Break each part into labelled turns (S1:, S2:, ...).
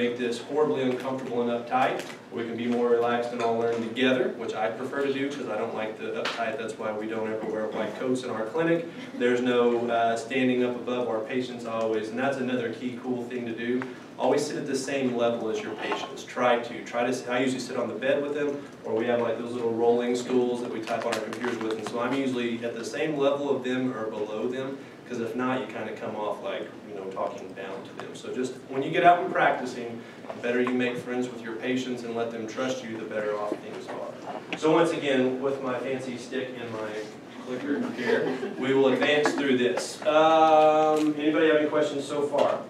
S1: make this horribly uncomfortable and uptight. We can be more relaxed and all learn together, which I prefer to do because I don't like the uptight. That's why we don't ever wear white coats in our clinic. There's no uh, standing up above our patients always, and that's another key cool thing to do. Always sit at the same level as your patients. Try to. Try to. I usually sit on the bed with them, or we have like those little rolling stools that we type on our computers with, and so I'm usually at the same level of them or below them. Because if not, you kind of come off like you know talking down to them. So just when you get out and practicing, the better you make friends with your patients and let them trust you, the better off things are. So once again, with my fancy stick and my clicker here, we will advance through this. Um, anybody have any questions so far?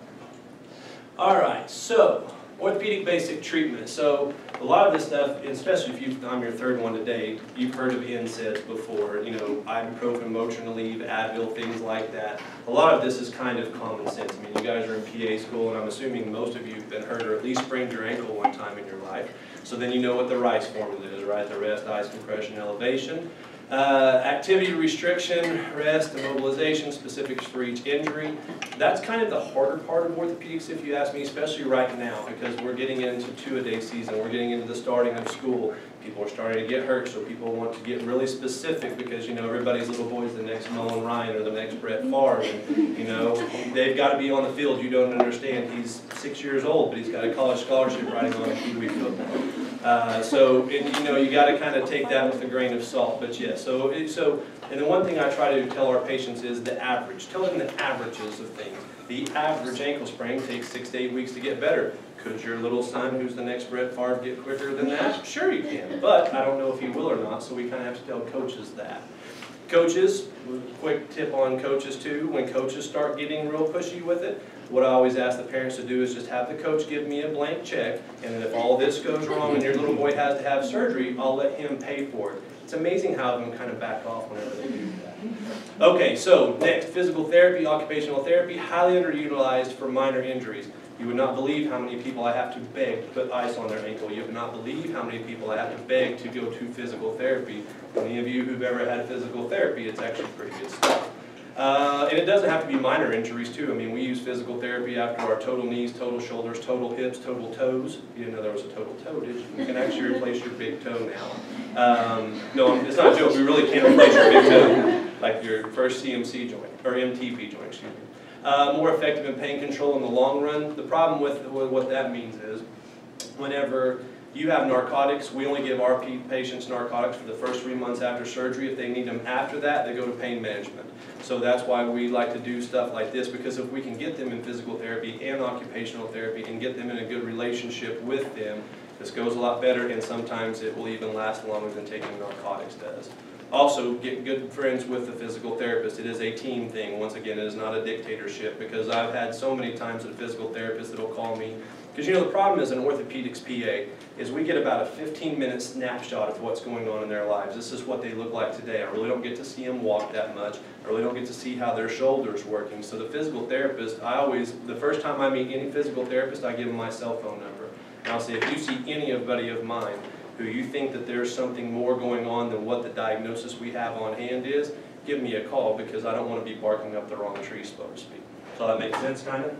S1: All right, so orthopedic basic treatment. So a lot of this stuff, especially if you, I'm your third one today, you've heard of NSAIDs before, you know, ibuprofen, Motrin Advil, things like that. A lot of this is kind of common sense. I mean, you guys are in PA school, and I'm assuming most of you have been hurt or at least sprained your ankle one time in your life. So then you know what the RICE formula is, right? The rest, ice, compression, elevation. Uh, activity restriction, rest, immobilization, specifics for each injury. That's kind of the harder part of orthopedics, if you ask me, especially right now, because we're getting into two-a-day season. We're getting into the starting of school. People are starting to get hurt, so people want to get really specific because, you know, everybody's little boy's the next Nolan Ryan or the next Brett Favre. And, you know, they've got to be on the field. You don't understand. He's six years old, but he's got a college scholarship riding on a Wee football. Uh, so, you know, you got to kind of take that with a grain of salt. But yeah, so, it, so, and the one thing I try to tell our patients is the average. Tell them the averages of things. The average ankle sprain takes six to eight weeks to get better. Could your little son, who's the next Brett Favre, get quicker than that? Sure you can, but I don't know if he will or not, so we kind of have to tell coaches that. Coaches, quick tip on coaches too, when coaches start getting real pushy with it, what I always ask the parents to do is just have the coach give me a blank check, and then if all this goes wrong and your little boy has to have surgery, I'll let him pay for it. It's amazing how them kind of back off whenever they do that. Okay, so next, physical therapy, occupational therapy, highly underutilized for minor injuries. You would not believe how many people I have to beg to put ice on their ankle. You would not believe how many people I have to beg to go to physical therapy. Any of you who've ever had physical therapy, it's actually pretty good stuff. Uh, and it doesn't have to be minor injuries too. I mean, we use physical therapy after our total knees, total shoulders, total hips, total toes. You didn't know there was a total toe, did you? You can actually replace your big toe now. Um, no, it's not a joke. We really can't replace your big toe, like your first CMC joint, or MTP joint, excuse me. Uh, more effective in pain control in the long run. The problem with, with what that means is whenever you have narcotics. We only give our patients narcotics for the first three months after surgery. If they need them after that, they go to pain management. So that's why we like to do stuff like this, because if we can get them in physical therapy and occupational therapy and get them in a good relationship with them, this goes a lot better, and sometimes it will even last longer than taking narcotics does. Also, get good friends with the physical therapist. It is a team thing. Once again, it is not a dictatorship because I've had so many times a physical therapist that will call me because you know the problem is an orthopedics PA is we get about a 15 minute snapshot of what's going on in their lives. This is what they look like today. I really don't get to see them walk that much. I really don't get to see how their shoulder's working. So the physical therapist, I always, the first time I meet any physical therapist, I give them my cell phone number. And I'll say, if you see anybody of mine who you think that there's something more going on than what the diagnosis we have on hand is, give me a call because I don't want to be barking up the wrong tree, so to speak. So that makes sense, kind of?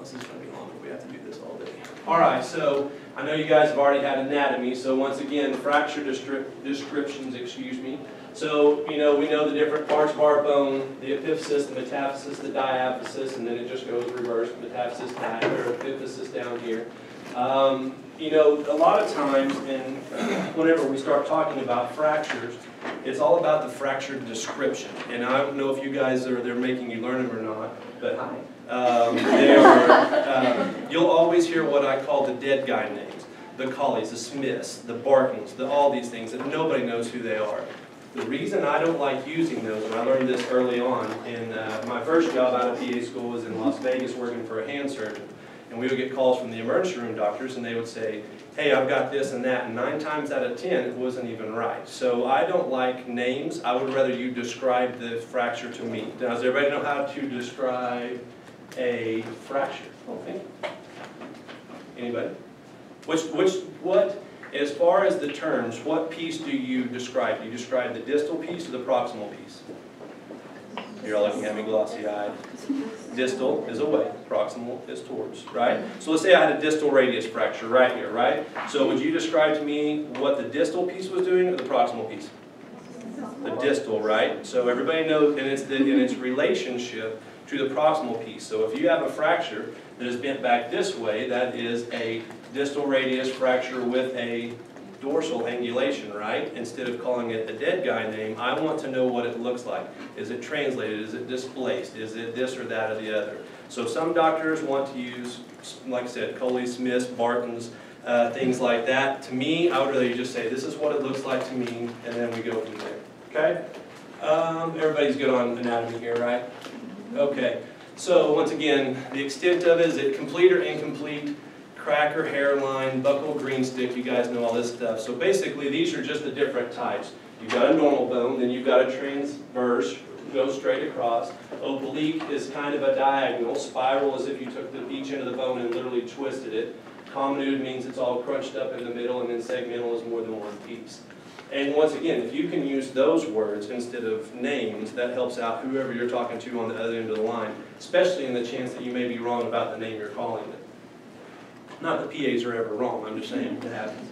S1: This is going to be long if we have to do this all day. All right, so I know you guys have already had anatomy, so once again, fracture descriptions, excuse me. So, you know, we know the different parts of our bone, the epiphysis, the metaphysis, the diaphysis, and then it just goes reverse, metaphysis, di or epiphysis down here. Um, you know, a lot of times, and whenever we start talking about fractures, it's all about the fracture description. And I don't know if you guys are, they're making you learn them or not, but. Um, uh, you'll always hear what I call the dead guy names. The Colles, the Smiths, the Bartons, the, all these things that nobody knows who they are. The reason I don't like using those, and I learned this early on, in uh, my first job out of PA school was in Las Vegas working for a hand surgeon. And we would get calls from the emergency room doctors and they would say, hey, I've got this and that, and nine times out of ten, it wasn't even right. So I don't like names. I would rather you describe the fracture to me. Does everybody know how to describe a fracture? Okay. Anybody? Which, which, what, as far as the terms, what piece do you describe? Do you describe the distal piece or the proximal piece? You're all looking at me glossy-eyed. Distal is away, proximal is towards, right? So let's say I had a distal radius fracture right here, right? So would you describe to me what the distal piece was doing or the proximal piece? The distal, right? So everybody knows, and it's the, in its relationship to the proximal piece. So if you have a fracture that is bent back this way, that is a distal radius fracture with a dorsal angulation, right? Instead of calling it a dead guy name, I want to know what it looks like. Is it translated? Is it displaced? Is it this or that or the other? So some doctors want to use, like I said, Colles, Smiths, Bartons, uh, things like that. To me, I would rather you just say, this is what it looks like to me, and then we go from there. Okay? Um, everybody's good on anatomy here, right? Okay. So once again, the extent of it, is it complete or incomplete? Cracker hairline, buckle, green stick, you guys know all this stuff. So basically, these are just the different types. You've got a normal bone, then you've got a transverse, go straight across. Oblique is kind of a diagonal. Spiral is if you took the, each end of the bone and literally twisted it. Comminuted means it's all crunched up in the middle, and then segmental is more than one piece. And once again, if you can use those words instead of names, that helps out whoever you're talking to on the other end of the line, especially in the chance that you may be wrong about the name you're calling it. Not that PAs are ever wrong, I'm just saying it happens.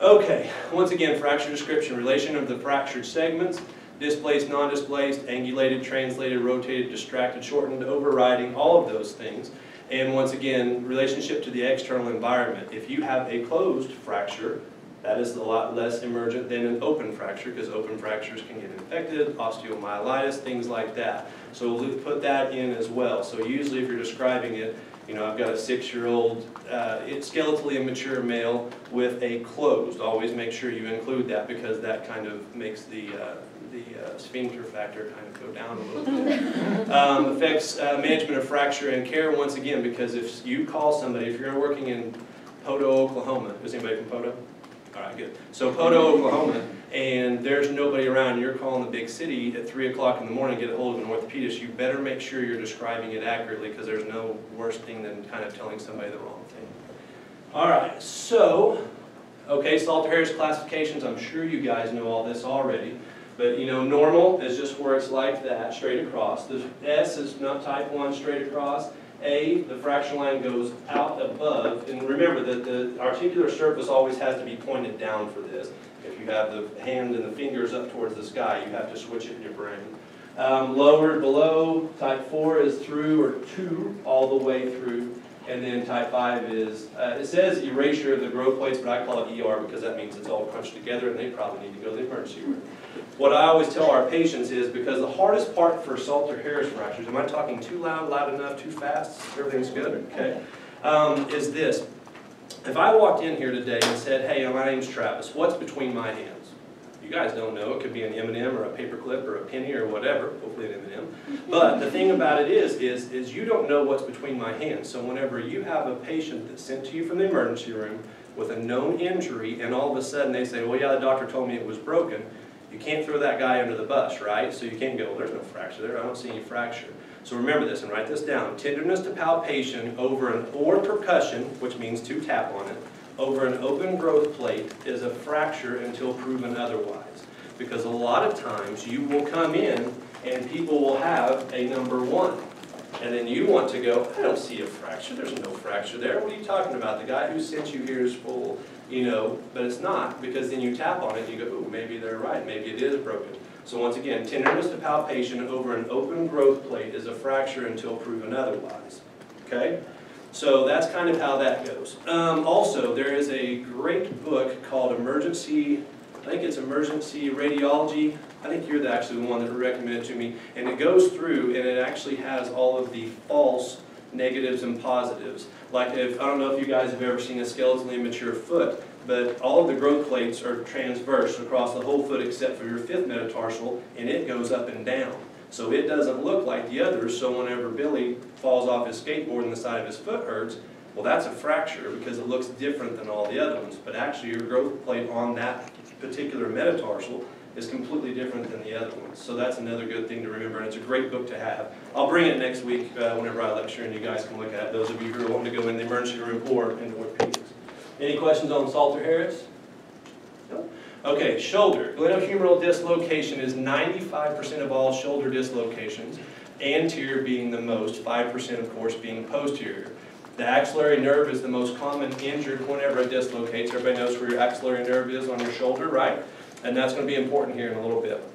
S1: Okay, once again, fracture description, relation of the fractured segments, displaced, non-displaced, angulated, translated, rotated, distracted, shortened, overriding, all of those things. And once again, relationship to the external environment. If you have a closed fracture, that is a lot less emergent than an open fracture because open fractures can get infected, osteomyelitis, things like that. So we'll put that in as well. So usually if you're describing it, you know, I've got a six-year-old uh, skeletally immature male with a closed. Always make sure you include that because that kind of makes the, uh, the uh, sphincter factor kind of go down a little bit. um, affects uh, management of fracture and care once again because if you call somebody, if you're working in Poteau, Oklahoma, is anybody from Poteau? All right, good. So Poteau, Oklahoma, and there's nobody around, you're calling the big city at 3 o'clock in the morning to get a hold of an orthopedist, you better make sure you're describing it accurately because there's no worse thing than kind of telling somebody the wrong thing. All right, so, okay, Salter-Harris classifications, I'm sure you guys know all this already. But you know, normal is just where it's like that, straight across. The S is not type 1, straight across. A, the fracture line goes out above, and remember that the articular surface always has to be pointed down for this. If you have the hand and the fingers up towards the sky, you have to switch it in your brain. Um, lower below, type 4 is through or to all the way through. And then type 5 is, uh, it says erasure of the growth plates, but I call it ER because that means it's all crunched together and they probably need to go to the emergency room. What I always tell our patients is, because the hardest part for Salter-Harris fractures, am I talking too loud, loud enough, too fast? Everything's good, okay? Um, is this. If I walked in here today and said, hey, my name's Travis, what's between my hands? You guys don't know, it could be an M&M or a paperclip or a penny or whatever, hopefully an M&M. But the thing about it is, is, is you don't know what's between my hands. So whenever you have a patient that's sent to you from the emergency room with a known injury and all of a sudden they say, well, yeah, the doctor told me it was broken, you can't throw that guy under the bus, right? So you can't go, well, there's no fracture there, I don't see any fracture. So remember this and write this down. Tenderness to palpation over an or percussion, which means to tap on it, over an open growth plate is a fracture until proven otherwise. Because a lot of times you will come in and people will have a number one. And then you want to go, I don't see a fracture, there's no fracture there. What are you talking about? The guy who sent you here is full, you know, but it's not. Because then you tap on it and you go, ooh, maybe they're right, maybe it is broken. So once again, tenderness to palpation over an open growth plate is a fracture until proven otherwise. Okay? So that's kind of how that goes. Um, also, there is a great book called Emergency, I think it's Emergency Radiology. I think you're the, actually the one that recommended to me. And it goes through and it actually has all of the false negatives and positives. Like if, I don't know if you guys have ever seen a skeletally immature foot, but all of the growth plates are transverse across the whole foot except for your fifth metatarsal, and it goes up and down. So it doesn't look like the others, so whenever Billy falls off his skateboard and the side of his foot hurts, well that's a fracture because it looks different than all the other ones. But actually your growth plate on that particular metatarsal is completely different than the other ones. So that's another good thing to remember, and it's a great book to have. I'll bring it next week uh, whenever I lecture, and you guys can look at it, those of you who are wanting to go in the emergency room or into orthopedics. Any questions on Salter-Harris? No? Okay, shoulder. Glenohumeral dislocation is 95% of all shoulder dislocations, anterior being the most, 5% of course being posterior. The axillary nerve is the most common injured whenever it dislocates. Everybody knows where your axillary nerve is on your shoulder, right? And that's going to be important here in a little bit.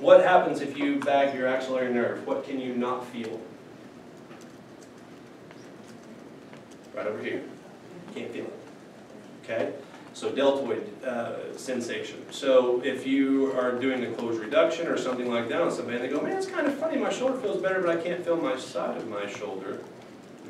S1: What happens if you bag your axillary nerve? What can you not feel? Right over here. Can't feel it. Okay? So deltoid uh, sensation. So if you are doing a closed reduction or something like that on somebody and they go, man, it's kind of funny, my shoulder feels better, but I can't feel my side of my shoulder.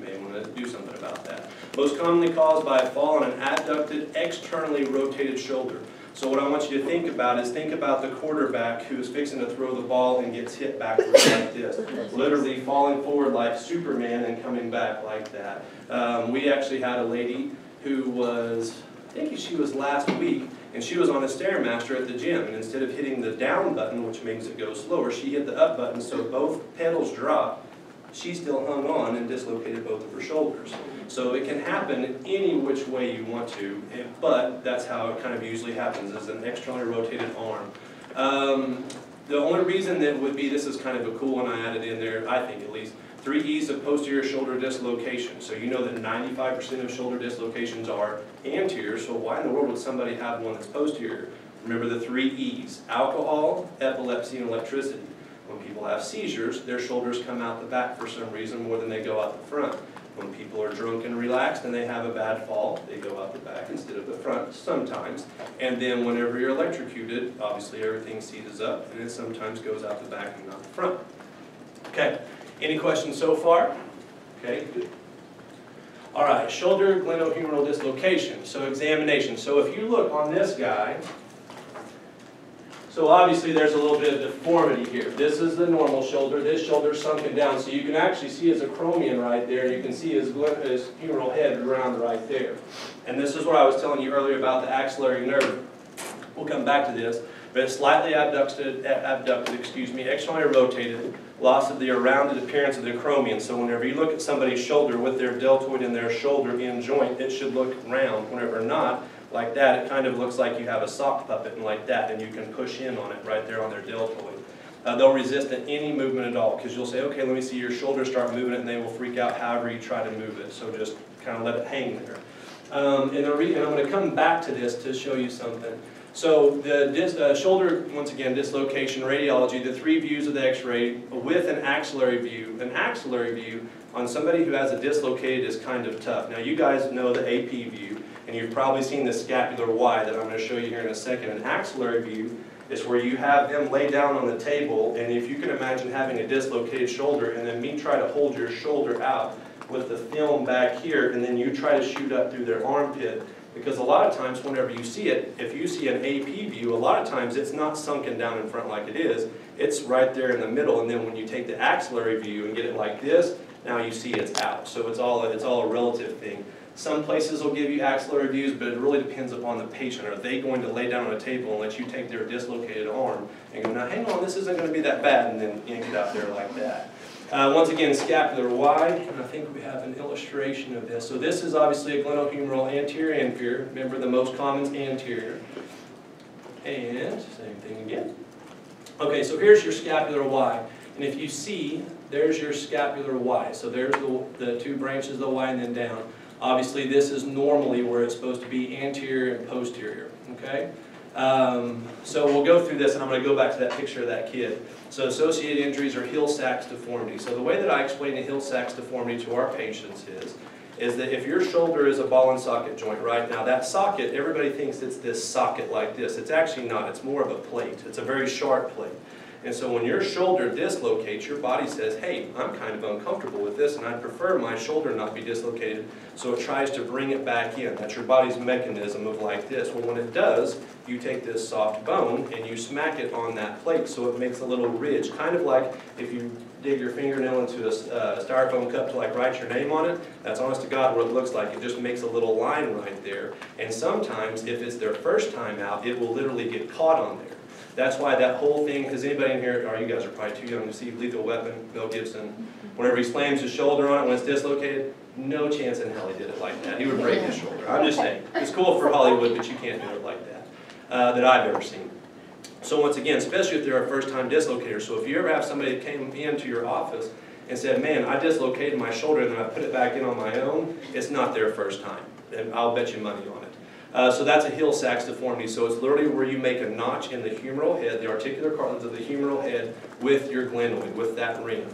S1: May want to do something about that. Most commonly caused by a fall on an abducted, externally rotated shoulder. So what I want you to think about is think about the quarterback who is fixing to throw the ball and gets hit backwards like this. Literally falling forward like Superman and coming back like that. Um, we actually had a lady who was, I think she was last week, and she was on a Stairmaster at the gym, and instead of hitting the down button, which makes it go slower, she hit the up button, so both pedals dropped. She still hung on and dislocated both of her shoulders. So it can happen any which way you want to, but that's how it kind of usually happens, is an externally rotated arm. Um, the only reason that would be, this is kind of a cool one I added in there, I think at least, three E's of posterior shoulder dislocation. So you know that 95% of shoulder dislocations are anterior, so why in the world would somebody have one that's posterior? Remember the three E's, alcohol, epilepsy, and electricity. When people have seizures, their shoulders come out the back for some reason more than they go out the front. When people are drunk and relaxed and they have a bad fall, they go out the back instead of the front sometimes. And then whenever you're electrocuted, obviously everything seizes up and it sometimes goes out the back and not the front. Okay, any questions so far? Okay, good. All right, shoulder glenohumeral dislocation. So examination. So if you look on this guy, so obviously there's a little bit of deformity here. This is the normal shoulder, this shoulder's sunken down, so you can actually see his acromion right there, you can see his, his humeral head around right there. And this is what I was telling you earlier about the axillary nerve. We'll come back to this, but it's slightly abducted, abducted, excuse me, externally rotated, loss of the rounded appearance of the acromion. So whenever you look at somebody's shoulder with their deltoid and their shoulder in joint, it should look round. Whenever not, like that, it kind of looks like you have a sock puppet and like that, and you can push in on it right there on their deltoid. Uh, they'll resist any movement at all because you'll say, okay, let me see your shoulder start moving it, and they will freak out however you try to move it. So just kind of let it hang there. Um, and, the and I'm going to come back to this to show you something. So the uh, shoulder, once again, dislocation, radiology, the three views of the x-ray with an axillary view. An axillary view on somebody who has a dislocated is kind of tough. Now you guys know the AP view. And you've probably seen the scapular Y that I'm going to show you here in a second. An axillary view is where you have them lay down on the table, and if you can imagine having a dislocated shoulder, and then me try to hold your shoulder out with the film back here, and then you try to shoot up through their armpit, because a lot of times whenever you see it, if you see an AP view, a lot of times it's not sunken down in front like it is, it's right there in the middle, and then when you take the axillary view and get it like this, now you see it's out. So it's all, it's all a relative thing. Some places will give you axillary views, but it really depends upon the patient. Are they going to lay down on a table and let you take their dislocated arm and go, now hang on, this isn't going to be that bad, and then yank it out there like that. Uh, once again, scapular Y, and I think we have an illustration of this. So this is obviously a glenohumeral anterior inferior. Remember the most common is anterior. And same thing again. Okay, so here's your scapular Y. And if you see, there's your scapular Y. So there's the, the two branches of the Y and then down. Obviously, this is normally where it's supposed to be anterior and posterior, okay? Um, so we'll go through this, and I'm going to go back to that picture of that kid. So associated injuries are Hill-Sachs deformity. So the way that I explain the Hill-Sachs deformity to our patients is, is that if your shoulder is a ball and socket joint right now, that socket, everybody thinks it's this socket like this. It's actually not. It's more of a plate. It's a very sharp plate. And so when your shoulder dislocates, your body says, hey, I'm kind of uncomfortable with this and I prefer my shoulder not be dislocated. So it tries to bring it back in. That's your body's mechanism of like this. Well, when it does, you take this soft bone and you smack it on that plate so it makes a little ridge. Kind of like if you dig your fingernail into a uh, styrofoam cup to like write your name on it, that's honest to God what it looks like. It just makes a little line right there. And sometimes, if it's their first time out, it will literally get caught on there. That's why that whole thing, has anybody in here, or you guys are probably too young to see Lethal Weapon, Mel Gibson, whenever he slams his shoulder on it when it's dislocated, no chance in hell he did it like that. He would break his shoulder. I'm just saying. It's cool for Hollywood, but you can't do it like that. uh, that I've ever seen. So once again, especially if they're a first-time dislocator, so if you ever have somebody that came into your office and said, man, I dislocated my shoulder and then I put it back in on my own, it's not their first time, and I'll bet you money on it. Uh, so that's a Hill-Sachs deformity, so it's literally where you make a notch in the humeral head, the articular cartilage of the humeral head with your glenoid, with that ring.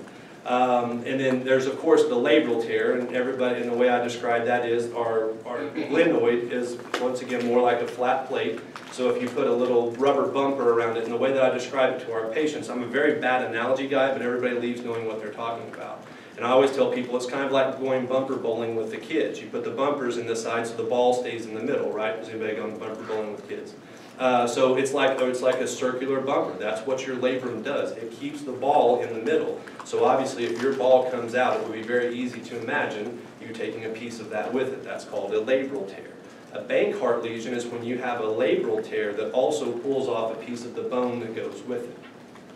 S1: Um, and then there's of course the labral tear, and everybody, and the way I describe that is our, our glenoid is once again more like a flat plate. So if you put a little rubber bumper around it, and the way that I describe it to our patients, I'm a very bad analogy guy, but everybody leaves knowing what they're talking about. And I always tell people it's kind of like going bumper bowling with the kids. You put the bumpers in the side so the ball stays in the middle, right? Has anybody gone bumper bowling with kids? Uh, so it's like, it's like a circular bumper. That's what your labrum does. It keeps the ball in the middle. So obviously if your ball comes out, it would be very easy to imagine you taking a piece of that with it. That's called a labral tear. A Bankart lesion is when you have a labral tear that also pulls off a piece of the bone that goes with it.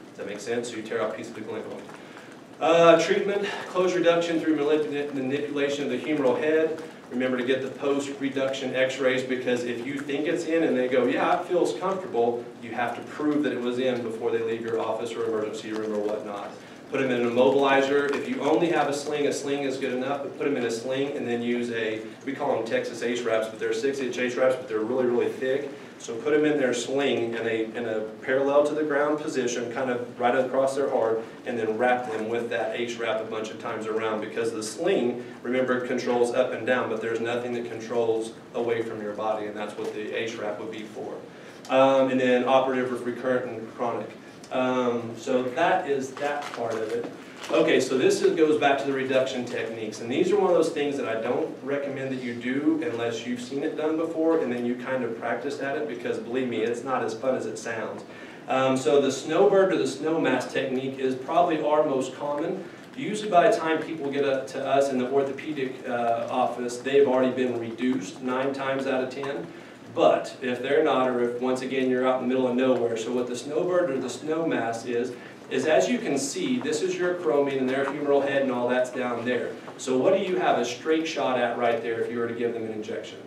S1: Does that make sense? So you tear off a piece of the glenoid. Uh, treatment, close reduction through manipulation of the humeral head. Remember to get the post-reduction x-rays because if you think it's in and they go, yeah, it feels comfortable, you have to prove that it was in before they leave your office or emergency room or whatnot. Put them in an immobilizer. If you only have a sling, a sling is good enough, but put them in a sling and then use a, we call them Texas Ace wraps, but they're six inch Ace wraps, but they're really, really thick. So put them in their sling in a, in a parallel to the ground position, kind of right across their heart, and then wrap them with that Ace wrap a bunch of times around because the sling, remember, controls up and down, but there's nothing that controls away from your body, and that's what the Ace wrap would be for. Um, and then operative recurrent and chronic. Um, so that is that part of it. Okay, so this is, goes back to the reduction techniques, and these are one of those things that I don't recommend that you do unless you've seen it done before and then you kind of practice at it because believe me, it's not as fun as it sounds. Um, so the snowbird or the snowmass technique is probably our most common. Usually by the time people get up to us in the orthopedic uh, office, they've already been reduced nine times out of ten. But if they're not, or if once again you're out in the middle of nowhere, so what the snowbird or the snowmass is, is as you can see, this is your acromion and their humeral head and all that's down there. So what do you have a straight shot at right there if you were to give them an injection?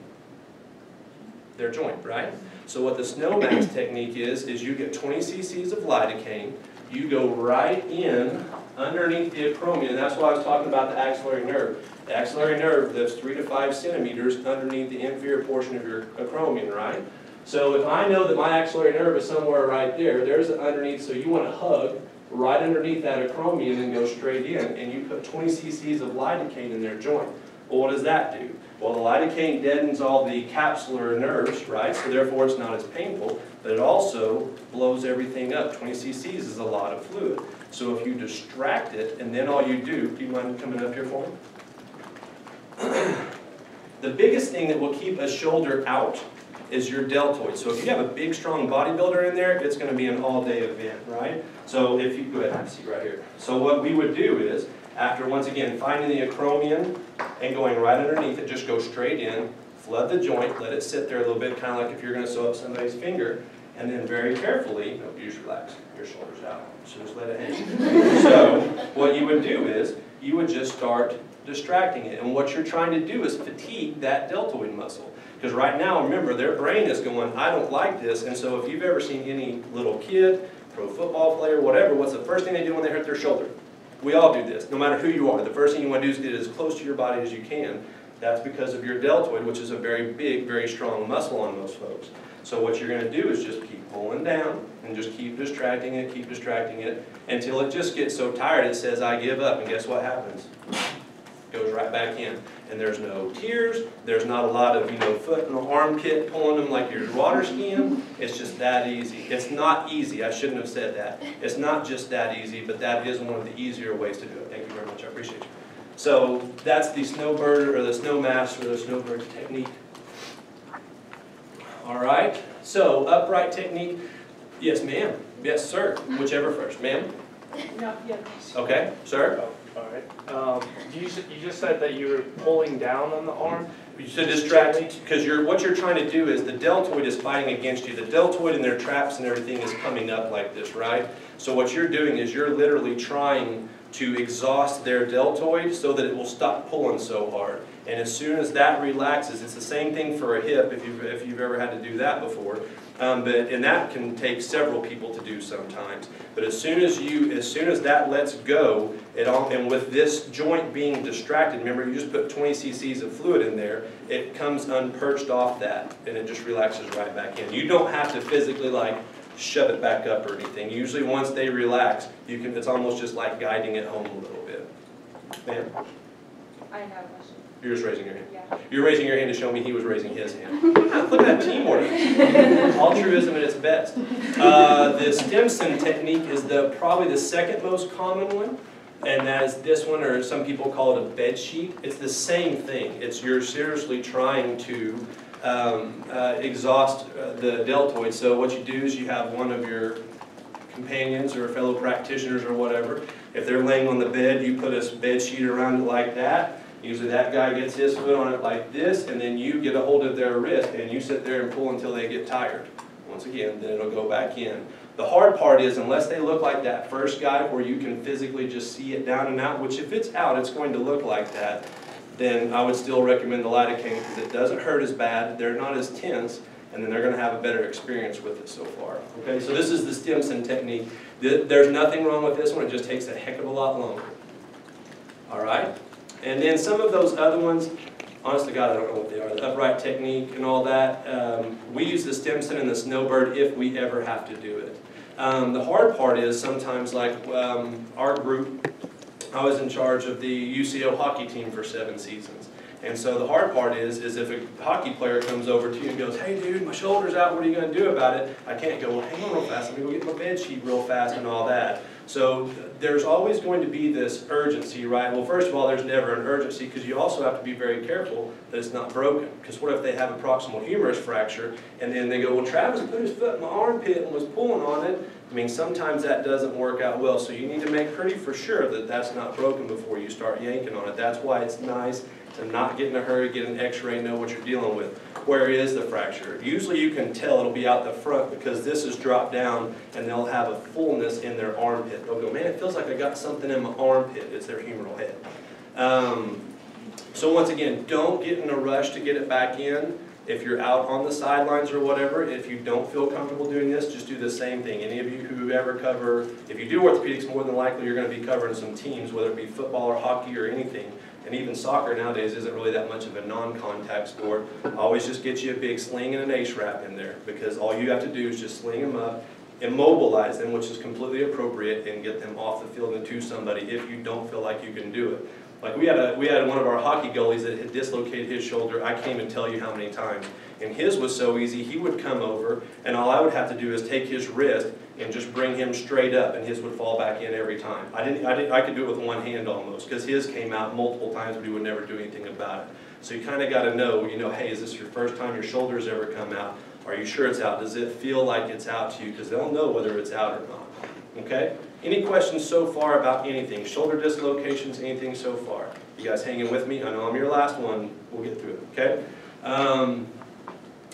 S1: Their joint, right? So what the snowmass technique is, is you get 20 cc's of lidocaine, you go right in underneath the acromion, and that's why I was talking about the axillary nerve. The axillary nerve lives three to five centimeters underneath the inferior portion of your acromion, right? So if I know that my axillary nerve is somewhere right there, there's underneath, so you want to hug right underneath that acromion and go straight in, and you put 20 cc's of lidocaine in their joint. Well, what does that do? Well, the lidocaine deadens all the capsular nerves, right? So therefore it's not as painful, but it also blows everything up. 20 cc's is a lot of fluid. So if you distract it, and then all you do, do you mind coming up here for me? the biggest thing that will keep a shoulder out is your deltoid. So if you have a big, strong bodybuilder in there, it's going to be an all-day event, right? So if you, go ahead, have a seat right here. So what we would do is, after once again finding the acromion and going right underneath it, just go straight in, flood the joint, let it sit there a little bit, kind of like if you're going to sew up somebody's finger, and then very carefully, no, just relax, your shoulders out, so just let it hang. so what you would do is, you would just start distracting it, and what you're trying to do is fatigue that deltoid muscle. Because right now, remember, their brain is going, I don't like this. And so if you've ever seen any little kid, pro football player, whatever, what's the first thing they do when they hurt their shoulder? We all do this, no matter who you are. The first thing you want to do is get as close to your body as you can. That's because of your deltoid, which is a very big, very strong muscle on most folks. So what you're going to do is just keep pulling down and just keep distracting it, keep distracting it, until it just gets so tired it says, I give up. And guess what happens? Goes right back in. And there's no tears, there's not a lot of, you know, foot and armpit pulling them like you're water skiing. It's just that easy. It's not easy, I shouldn't have said that. It's not just that easy, but that is one of the easier ways to do it. Thank you very much, I appreciate you. So that's the snowbird or the snowmass or the snowbird technique. All right, so upright technique. Yes, ma'am. Yes, sir. Mm-hmm. Whichever first. Ma'am?
S2: No, yeah.
S1: Okay, sir? Oh.
S3: All right. Um, you, you just said that you were pulling down on the arm.
S1: To distract, because you're, what you're trying to do is the deltoid is fighting against you. The deltoid and their traps and everything is coming up like this, right? So what you're doing is you're literally trying to exhaust their deltoid so that it will stop pulling so hard. And as soon as that relaxes, it's the same thing for a hip, if you've, if you've ever had to do that before. Um, but, and that can take several people to do sometimes. But as soon as you, as soon as that lets go, it all, and with this joint being distracted, remember you just put 20 cc's of fluid in there, it comes unperched off that and it just relaxes right back in. You don't have to physically like shove it back up or anything. Usually once they relax, you can, it's almost just like guiding it home a little bit. Ma'am,
S2: I have question,
S1: you're just raising your hand.
S2: yeah.
S1: You're raising your hand to show me he was raising his hand. Look at that teamwork. Altruism at its best. Uh, the Stimson technique is the, probably the second most common one. And that is this one, or some people call it a bed sheet. It's the same thing. It's you're seriously trying to um, uh, exhaust uh, the deltoid. So what you do is you have one of your companions or fellow practitioners or whatever. If they're laying on the bed, you put a bed sheet around it like that. Usually that guy gets his foot on it like this, and then you get a hold of their wrist, and you sit there and pull until they get tired. Once again, then it'll go back in. The hard part is unless they look like that first guy where you can physically just see it down and out, which if it's out, it's going to look like that, then I would still recommend the lidocaine because it doesn't hurt as bad, they're not as tense, and then they're gonna have a better experience with it so far. Okay, so this is the Stimson technique. There's nothing wrong with this one, it just takes a heck of a lot longer. All right? And then some of those other ones, honest to God, I don't know what they are, the upright technique and all that. Um, we use the Stimson and the Snowbird if we ever have to do it. Um, the hard part is sometimes like um, our group, I was in charge of the UCO hockey team for seven seasons. And so the hard part is, is if a hockey player comes over to you and goes, hey dude, my shoulder's out, what are you gonna do about it? I can't go, well, hang on real fast, let me go get my bed sheet real fast and all that. So there's always going to be this urgency, right? Well, first of all, there's never an urgency because you also have to be very careful that it's not broken. Because what if they have a proximal humerus fracture and then they go, well, Travis put his foot in my armpit and was pulling on it. I mean, sometimes that doesn't work out well. So you need to make pretty for sure that that's not broken before you start yanking on it. That's why it's nice to not get in a hurry, get an x-ray, know what you're dealing with. Where is the fracture? Usually you can tell it'll be out the front because this is dropped down and they'll have a fullness in their armpit. They'll go, man, it feels like I got something in my armpit. It's their humeral head. Um, so once again, don't get in a rush to get it back in. If you're out on the sidelines or whatever, if you don't feel comfortable doing this, just do the same thing. Any of you who ever cover, if you do orthopedics, more than likely you're going to be covering some teams, whether it be football or hockey or anything. And even soccer nowadays isn't really that much of a non-contact sport. Always just get you a big sling and an ace wrap in there because all you have to do is just sling them up, immobilize them, which is completely appropriate, and get them off the field and to somebody if you don't feel like you can do it. Like we had a we had one of our hockey goalies that had dislocated his shoulder. I can't even tell you how many times. And his was so easy. He would come over, and all I would have to do is take his wrist and just bring him straight up, and his would fall back in every time. I didn't. I didn't. I could do it with one hand almost because his came out multiple times, but he would never do anything about it. So you kind of got to know. You know, hey, is this your first time your shoulder's ever come out? Are you sure it's out? Does it feel like it's out to you? Because they'll know whether it's out or not. Okay? Any questions so far about anything? Shoulder dislocations, anything so far? You guys hanging with me? I know I'm your last one. We'll get through it, okay? Um,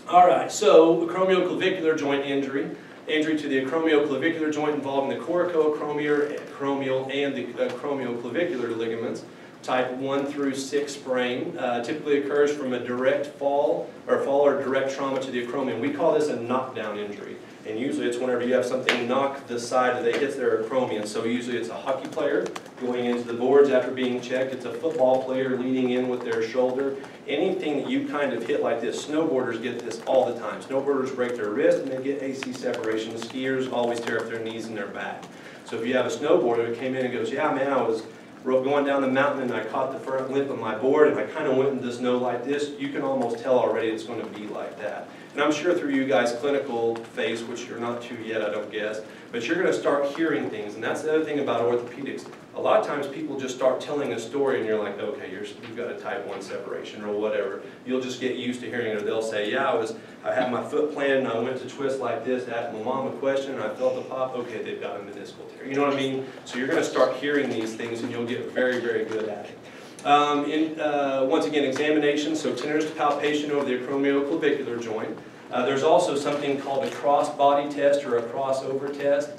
S1: all right, so acromioclavicular joint injury. Injury to the acromioclavicular joint involving the coracoacromial and the acromioclavicular ligaments. Type 1 through 6 sprain uh, typically occurs from a direct fall or fall or direct trauma to the acromion. We call this a knockdown injury. And usually it's whenever you have something knock the side that hits their acromion. So usually it's a hockey player going into the boards after being checked. It's a football player leading in with their shoulder. Anything that you kind of hit like this, snowboarders get this all the time. Snowboarders break their wrist and they get AC separation. Skiers always tear up their knees and their back. So if you have a snowboarder who came in and goes, yeah, man, I was going down the mountain and I caught the front lip of my board and I kind of went in the snow like this, you can almost tell already it's going to be like that. And I'm sure through you guys' clinical phase, which you're not to yet, I don't guess, but you're going to start hearing things. And that's the other thing about orthopedics. A lot of times people just start telling a story and you're like, okay, you're, you've got a type 1 separation or whatever. You'll just get used to hearing it. Or they'll say, yeah, I was, I had my foot planted and I went to twist like this, asked my mom a question and I felt the pop. Okay, they've got a meniscal tear. You know what I mean? So you're going to start hearing these things and you'll get very, very good at it. Um, in, uh, once again, examination, so tenderness to palpation over the acromioclavicular joint. Uh, there's also something called a cross-body test or a crossover test,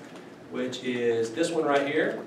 S1: which is this one right here.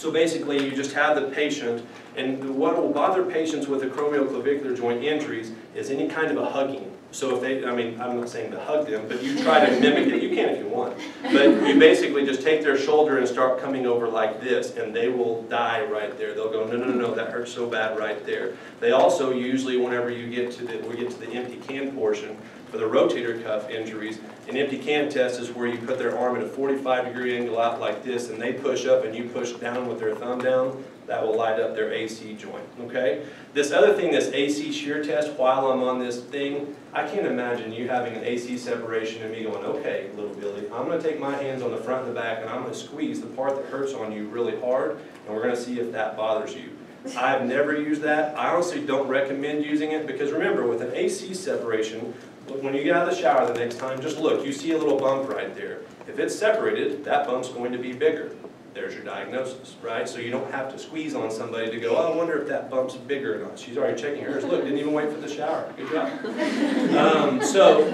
S1: So basically, you just have the patient And what will bother patients with acromioclavicular joint injuries is any kind of a hugging. So if they, I mean, I'm not saying to hug them, but you try to mimic it, you can if you want. But you basically just take their shoulder and start coming over like this, and they will die right there. They'll go, no, no, no, no, that hurts so bad right there. They also usually, whenever you get to the, we get to the empty can portion, for the rotator cuff injuries, an empty can test is where you put their arm at a 45 degree angle out like this, and they push up and you push down with their thumb down. That will light up their AC joint, okay? This other thing, this AC shear test, while I'm on this thing, I can't imagine you having an AC separation and me going, okay, little Billy, I'm gonna take my hands on the front and the back and I'm gonna squeeze the part that hurts on you really hard, and we're gonna see if that bothers you. I've never used that. I honestly don't recommend using it because remember, with an AC separation, when you get out of the shower the next time, just look, you see a little bump right there. If it's separated, that bump's going to be bigger. There's your diagnosis, right? So you don't have to squeeze on somebody to go, oh, I wonder if that bump's bigger or not. She's already checking hers. Look, didn't even wait for the shower. Good job. Um, so,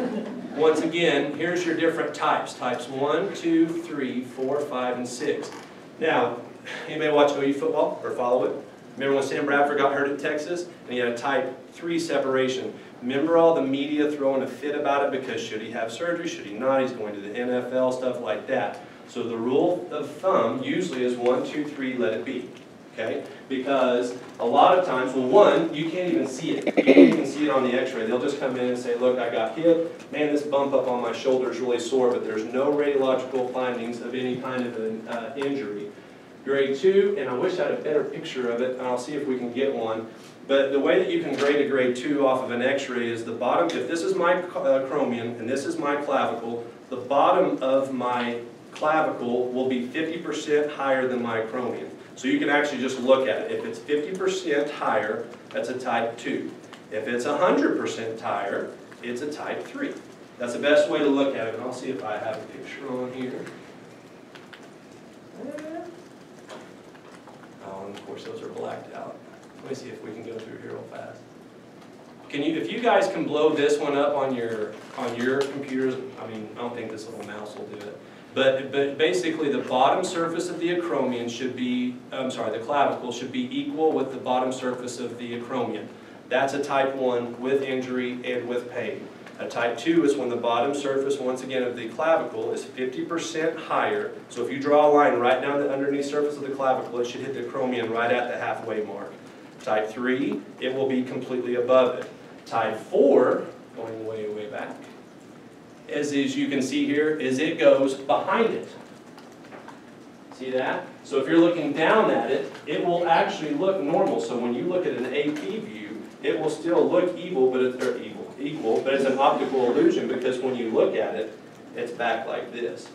S1: once again, here's your different types. Types one, two, three, four, five, and six. Now, anybody watch OU football or follow it? Remember when Sam Bradford got hurt at Texas and he had a type 3 separation? Remember all the media throwing a fit about it because should he have surgery, should he not, he's going to the NFL, stuff like that. So the rule of thumb usually is one, two, three, let it be. Okay? Because a lot of times, well one, you can't even see it. You can't even see it on the x-ray. They'll just come in and say, look, I got hit, man, this bump up on my shoulder is really sore, but there's no radiological findings of any kind of an uh, injury. Grade two, and I wish I had a better picture of it, and I'll see if we can get one. But the way that you can grade a grade two off of an x-ray is the bottom, if this is my uh, acromion and this is my clavicle, the bottom of my clavicle will be 50% higher than my acromion. So you can actually just look at it. If it's 50% higher, that's a type 2. If it's 100% higher, it's a type 3. That's the best way to look at it, and I'll see if I have a picture on here. Oh, and of course, those are blacked out. Let me see if we can go through here real fast. Can you, if you guys can blow this one up on your, on your computers, I mean, I don't think this little mouse will do it. But, but basically, the bottom surface of the acromion should be, I'm sorry, the clavicle should be equal with the bottom surface of the acromion. That's a type 1 with injury and with pain. A type 2 is when the bottom surface, once again, of the clavicle is 50% higher. So if you draw a line right down the underneath surface of the clavicle, it should hit the acromion right at the halfway mark. Type 3, it will be completely above it. Type 4, going way, way back, as, as you can see here, is it goes behind it. See that? So if you're looking down at it, it will actually look normal. So when you look at an AP view, it will still look evil, but it's, or evil, equal, but it's an optical illusion because when you look at it, it's back like this.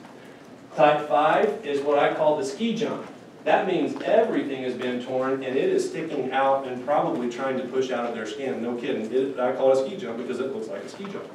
S1: Type 5 is what I call the ski jump. That means everything has been torn and it is sticking out and probably trying to push out of their skin. No kidding. It, I call it a ski jump because it looks like a ski jump.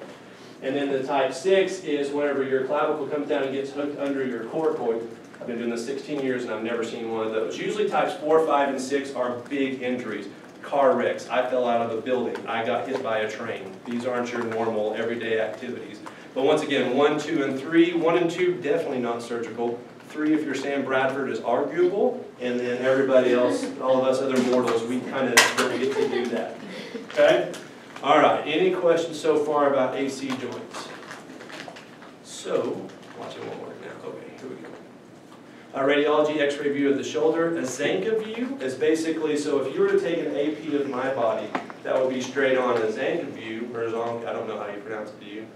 S1: And then the type 6 is whenever your clavicle comes down and gets hooked under your coracoid. I've been doing this 16 years and I've never seen one of those. Usually types 4, 5, and 6 are big injuries. Car wrecks. I fell out of a building. I got hit by a train. These aren't your normal everyday activities. But once again, 1, 2, and 3. 1 and 2, definitely not surgical. 3, if you're Sam Bradford, is arguable. And then everybody else, all of us other mortals, we kind of don't get to do that. Okay? All right, any questions so far about AC joints? So, watch it won't work now. Okay, here we go. A radiology x-ray view of the shoulder. A Zanca view is basically, so if you were to take an AP of my body, that would be straight on. A Zanca view, or Zonk, I don't know how you pronounce it, do you?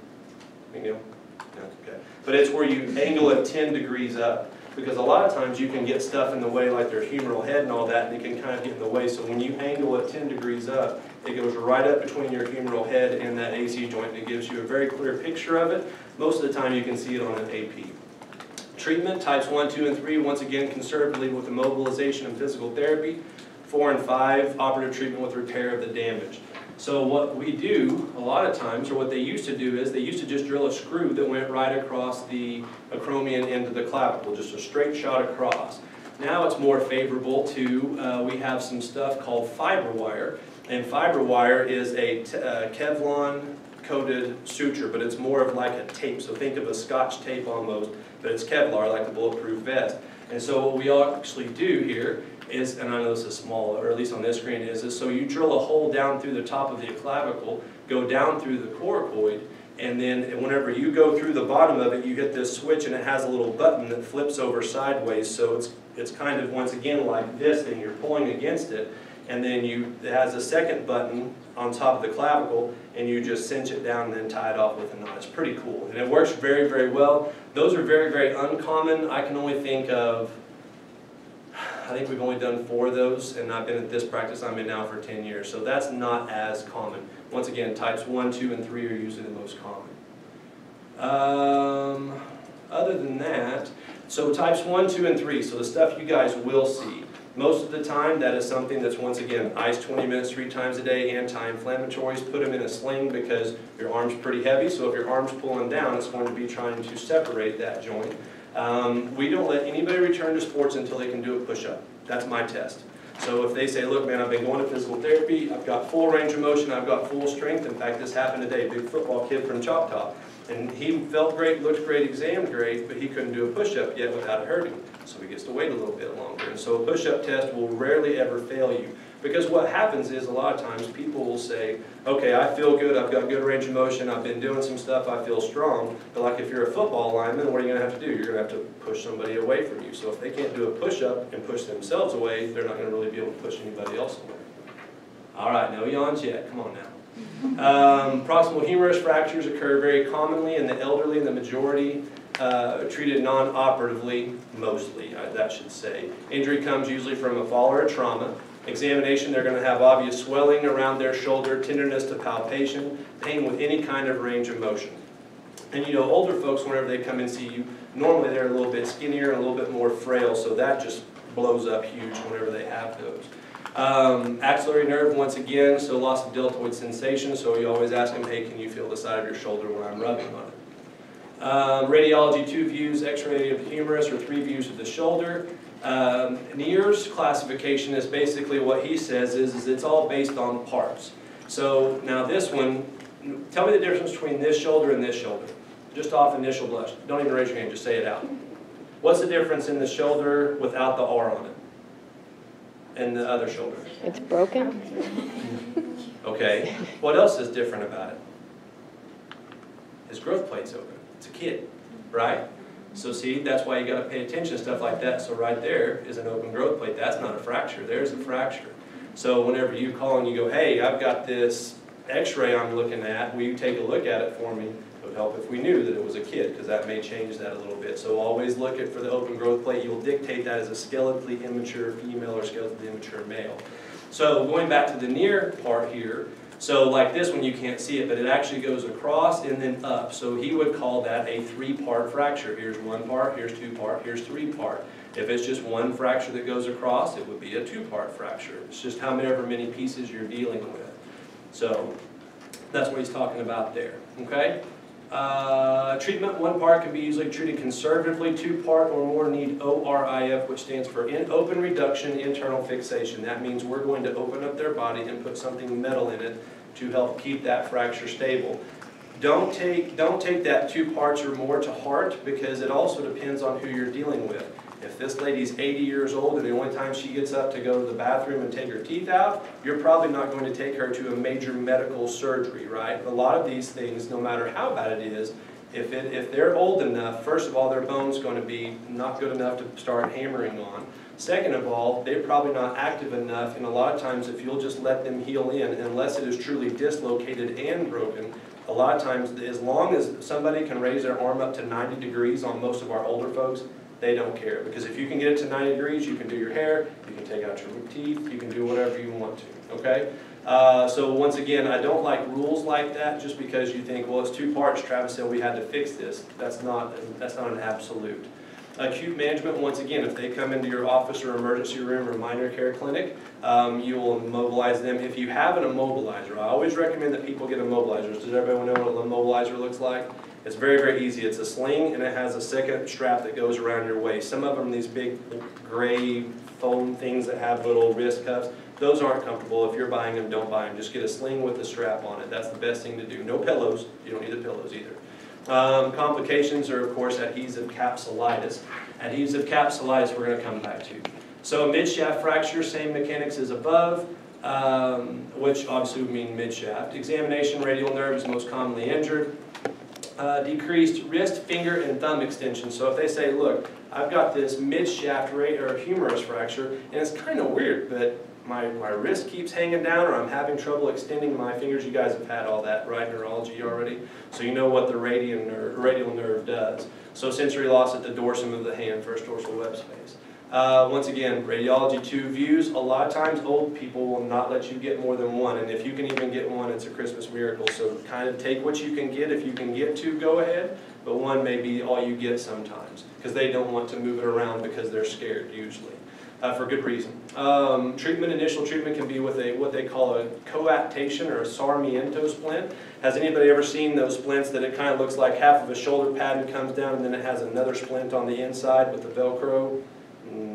S1: Okay. But it's where you angle it 10 degrees up. Because a lot of times you can get stuff in the way, like their humeral head and all that, and it can kind of get in the way. So when you angle it 10 degrees up, it goes right up between your humeral head and that AC joint, and it gives you a very clear picture of it. Most of the time you can see it on an AP. Treatment, types 1, 2, and 3, once again conservatively with immobilization and physical therapy. 4 and 5, operative treatment with repair of the damage. So what we do a lot of times, or what they used to do is they used to just drill a screw that went right across the acromion into the clavicle, just a straight shot across. Now it's more favorable to, uh, we have some stuff called fiber wire, and fiber wire is a uh, Kevlar coated suture, but it's more of like a tape. So think of a scotch tape almost, but it's Kevlar, like the bulletproof vest. And so what we actually do here is, and I know this is small, or at least on this screen, is, is so you drill a hole down through the top of the clavicle, go down through the coracoid, and then whenever you go through the bottom of it, you hit this switch and it has a little button that flips over sideways, so it's, it's kind of, once again, like this, and you're pulling against it, and then you, it has a second button on top of the clavicle, and you just cinch it down and then tie it off with a knot. It's pretty cool, and it works very, very well. Those are very, very uncommon. I can only think of, I think we've only done four of those, and I've been at this practice I'm in now for ten years, so that's not as common. Once again, types one, two, and three are usually the most common. Um, other than that, so types one, two, and three, so the stuff you guys will see. Most of the time, that is something that's, once again, ice 20 minutes three times a day, anti-inflammatories, put them in a sling because your arm's pretty heavy, so if your arm's pulling down, it's going to be trying to separate that joint. Um, we don't let anybody return to sports until they can do a push-up. That's my test. So if they say, look, man, I've been going to physical therapy, I've got full range of motion, I've got full strength. In fact, this happened today, big football kid from Choctaw. And he felt great, looked great, examined great, but he couldn't do a push-up yet without it hurting. So he gets to wait a little bit longer. And so a push-up test will rarely ever fail you. Because what happens is a lot of times people will say, okay, I feel good, I've got good range of motion, I've been doing some stuff, I feel strong. But like if you're a football lineman, what are you gonna have to do? You're gonna have to push somebody away from you. So if they can't do a push-up and push themselves away, they're not gonna really be able to push anybody else away. All right, no yawns yet, come on now. Um, proximal humerus fractures occur very commonly in the elderly, in the majority, uh, treated non-operatively, mostly, uh, that should say. Injury comes usually from a fall or a trauma. Examination, they're going to have obvious swelling around their shoulder, tenderness to palpation, pain with any kind of range of motion. And you know, older folks, whenever they come and see you, normally they're a little bit skinnier and a little bit more frail, so that just blows up huge whenever they have those. Um, axillary nerve, once again, so loss of deltoid sensation, so you always ask them, hey, can you feel the side of your shoulder when I'm rubbing on it? Um, radiology, two views, x-ray of the humerus, or three views of the shoulder. Um, Neer's classification is basically what he says is, is it's all based on parts. So now this one, tell me the difference between this shoulder and this shoulder. Just off initial blush. Don't even raise your hand, just say it out. What's the difference in the shoulder without the R on it? And the other shoulder?
S4: It's broken?
S1: Okay, what else is different about it? His growth plate's open. It's a kid, right? So see, that's why you gotta pay attention to stuff like that. So right there is an open growth plate. That's not a fracture, there's a fracture. So whenever you call and you go, hey, I've got this x-ray I'm looking at, will you take a look at it for me? It would help if we knew that it was a kid, because that may change that a little bit. So always look at for the open growth plate. You'll dictate that as a skeletally immature female or skeletally immature male. So going back to the Neer part here, so like this one, you can't see it, but it actually goes across and then up. So he would call that a three-part fracture. Here's one part, here's two part, here's three part. If it's just one fracture that goes across, it would be a two-part fracture. It's just however many pieces you're dealing with. So that's what he's talking about there, okay? Uh, treatment, one part can be usually treated conservatively, two part or more need ORIF, which stands for in open reduction internal fixation. That means we're going to open up their body and put something metal in it to help keep that fracture stable. Don't take, don't take that two parts or more to heart because it also depends on who you're dealing with. If this lady's 80 years old and the only time she gets up to go to the bathroom and take her teeth out, you're probably not going to take her to a major medical surgery, right? A lot of these things, no matter how bad it is, if, it, if they're old enough, first of all, their bone's going to be not good enough to start hammering on. Second of all, they're probably not active enough, and a lot of times if you'll just let them heal in, unless it is truly dislocated and broken, a lot of times, as long as somebody can raise their arm up to 90 degrees on most of our older folks, they don't care. Because if you can get it to 90 degrees, you can do your hair, you can take out your teeth, you can do whatever you want to, okay? Uh, so once again, I don't like rules like that just because you think, well, it's two parts, Travis said we had to fix this. That's not, that's not an absolute. Acute management, once again, if they come into your office or emergency room or minor care clinic, um, you will immobilize them. If you have an immobilizer, I always recommend that people get immobilizers. Does everyone know what an immobilizer looks like? It's very, very easy. It's a sling and it has a second strap that goes around your waist. Some of them, these big gray foam things that have little wrist cuffs, those aren't comfortable. If you're buying them, don't buy them. Just get a sling with a strap on it. That's the best thing to do. No pillows. You don't need the pillows either. Um, complications are, of course, adhesive capsulitis. Adhesive capsulitis we're going to come back to. So mid-shaft fracture, same mechanics as above, um, which obviously would mean mid-shaft. Examination, radial nerve is most commonly injured. Uh, decreased wrist, finger, and thumb extension. So if they say, look, I've got this mid-shaft or humerus fracture, and it's kind of weird, but my, my wrist keeps hanging down, or I'm having trouble extending my fingers. You guys have had all that, right, neurology already? So you know what the radial nerve does. So sensory loss at the dorsum of the hand, first dorsal web space. Uh, once again, radiology two views. A lot of times old people will not let you get more than one, and if you can even get one, it's a Christmas miracle. So kind of take what you can get. If you can get two, go ahead, but one may be all you get sometimes, because they don't want to move it around because they're scared usually, uh, for good reason. Um, treatment, initial treatment can be with a what they call a coaptation or a Sarmiento splint. Has anybody ever seen those splints that it kind of looks like half of a shoulder pad and comes down and then it has another splint on the inside with the Velcro?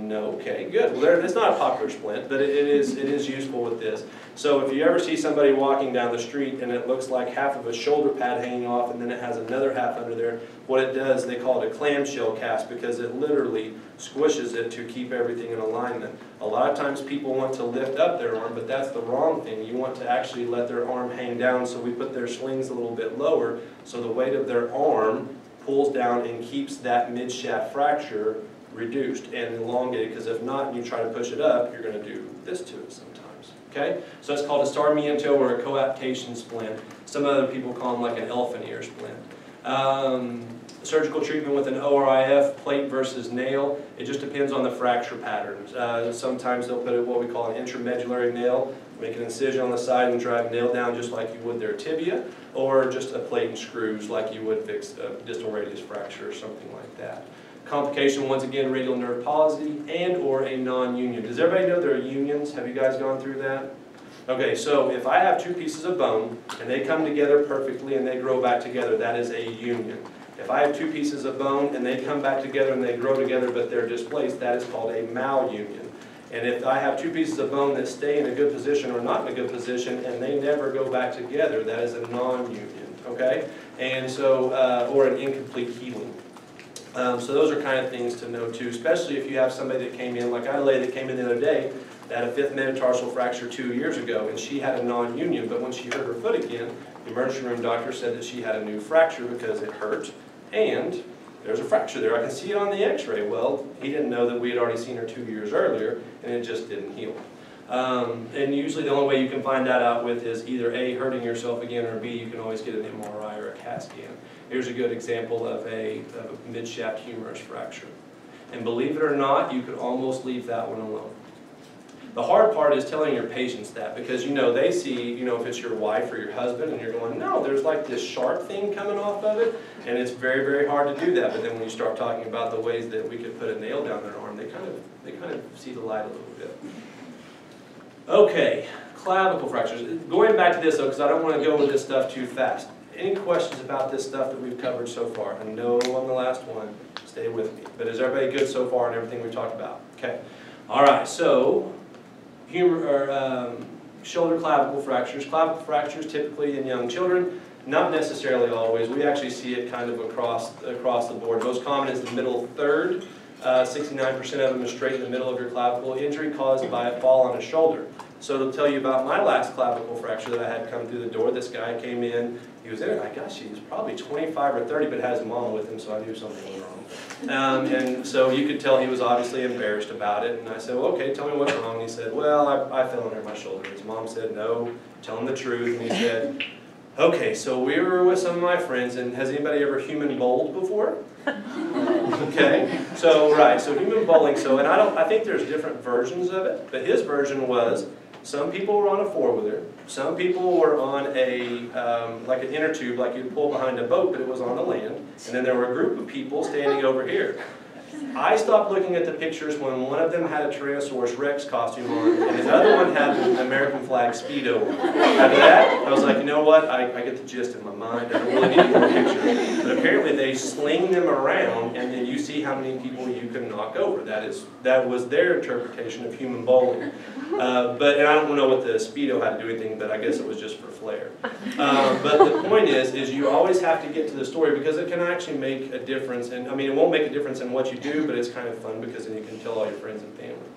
S1: No, okay, good. Well, there, it's not a popular splint, but it, it is it is useful with this. So if you ever see somebody walking down the street and it looks like half of a shoulder pad hanging off and then it has another half under there, what it does, they call it a clamshell cast because it literally squishes it to keep everything in alignment. A lot of times people want to lift up their arm, but that's the wrong thing. You want to actually let their arm hang down, so we put their slings a little bit lower, so the weight of their arm pulls down and keeps that mid-shaft fracture reduced and elongated, because if not, you try to push it up, you're gonna do this to it sometimes, okay? So it's called a Sarmiento or a coaptation splint. Some other people call them like an elephant ear splint. Um, surgical treatment with an ORIF, plate versus nail, it just depends on the fracture patterns. Uh, sometimes they'll put what we call an intramedullary nail, make an incision on the side and drive nail down just like you would their tibia, or just a plate and screws like you would fix a distal radius fracture or something like that. Complication, once again, radial nerve palsy and or a non-union. Does everybody know there are unions? Have you guys gone through that? Okay, so if I have two pieces of bone and they come together perfectly and they grow back together, that is a union. If I have two pieces of bone and they come back together and they grow together but they're displaced, that is called a malunion. And if I have two pieces of bone that stay in a good position or not in a good position and they never go back together, that is a non-union, okay? And so, uh, or an incomplete healing. Um, so those are kind of things to know too, especially if you have somebody that came in, like I had a lady that came in the other day, that had a fifth metatarsal fracture two years ago, and she had a non-union, but when she hurt her foot again, the emergency room doctor said that she had a new fracture because it hurt, and there's a fracture there. I can see it on the x-ray. Well, he didn't know that we had already seen her two years earlier, and it just didn't heal. Um, and usually the only way you can find that out with is either A, hurting yourself again, or B, you can always get an MRI or a CAT scan. Here's a good example of a, of a mid-shaft humerus fracture. And believe it or not, you could almost leave that one alone. The hard part is telling your patients that because you know they see, you know, if it's your wife or your husband and you're going, no, there's like this sharp thing coming off of it, and it's very, very hard to do that. But then when you start talking about the ways that we could put a nail down their arm, they kind of they kind of see the light a little bit. Okay, clavicle fractures. Going back to this though, because I don't want to go with this stuff too fast. Any questions about this stuff that we've covered so far? I know on the last one, stay with me. But is everybody good so far on everything we've talked about? Okay. All right, so humor, or, um, shoulder clavicle fractures. Clavicle fractures typically in young children, not necessarily always. We actually see it kind of across, across the board. Most common is the middle third. 69% of them is straight in the middle of your clavicle injury caused by a fall on a shoulder. So it'll tell you about my last clavicle fracture that I had come through the door, this guy came in, he was in it, I gosh, he was probably 25 or 30, but has a mom with him, so I knew something was wrong. Um, and so you could tell he was obviously embarrassed about it, and I said, well, okay, tell me what's wrong. And he said, well, I, I fell under my shoulder. His mom said, no, tell him the truth. And he said, okay, so we were with some of my friends, and has anybody ever human bowled before? Okay, so, right, so human bowling, so, and I don't, I think there's different versions of it, but his version was, some people were on a four-wheeler, some people were on a, um, like an inner tube, like you'd pull behind a boat, but it was on the land, and then there were a group of people standing over here. I stopped looking at the pictures when one of them had a Tyrannosaurus Rex costume on, and the other one had an American flag Speedo. After that, I was like, you know what, I, I get the gist in my mind, I don't really need more pictures. But apparently they sling them around, and then you see how many people you can knock over. That is, that was their interpretation of human bowling. Uh, but, and I don't know what the Speedo had to do anything, but I guess it was just for flair. Um, but the point is, is you always have to get to the story because it can actually make a difference. And I mean, it won't make a difference in what you do, but it's kind of fun because then you can tell all your friends and family.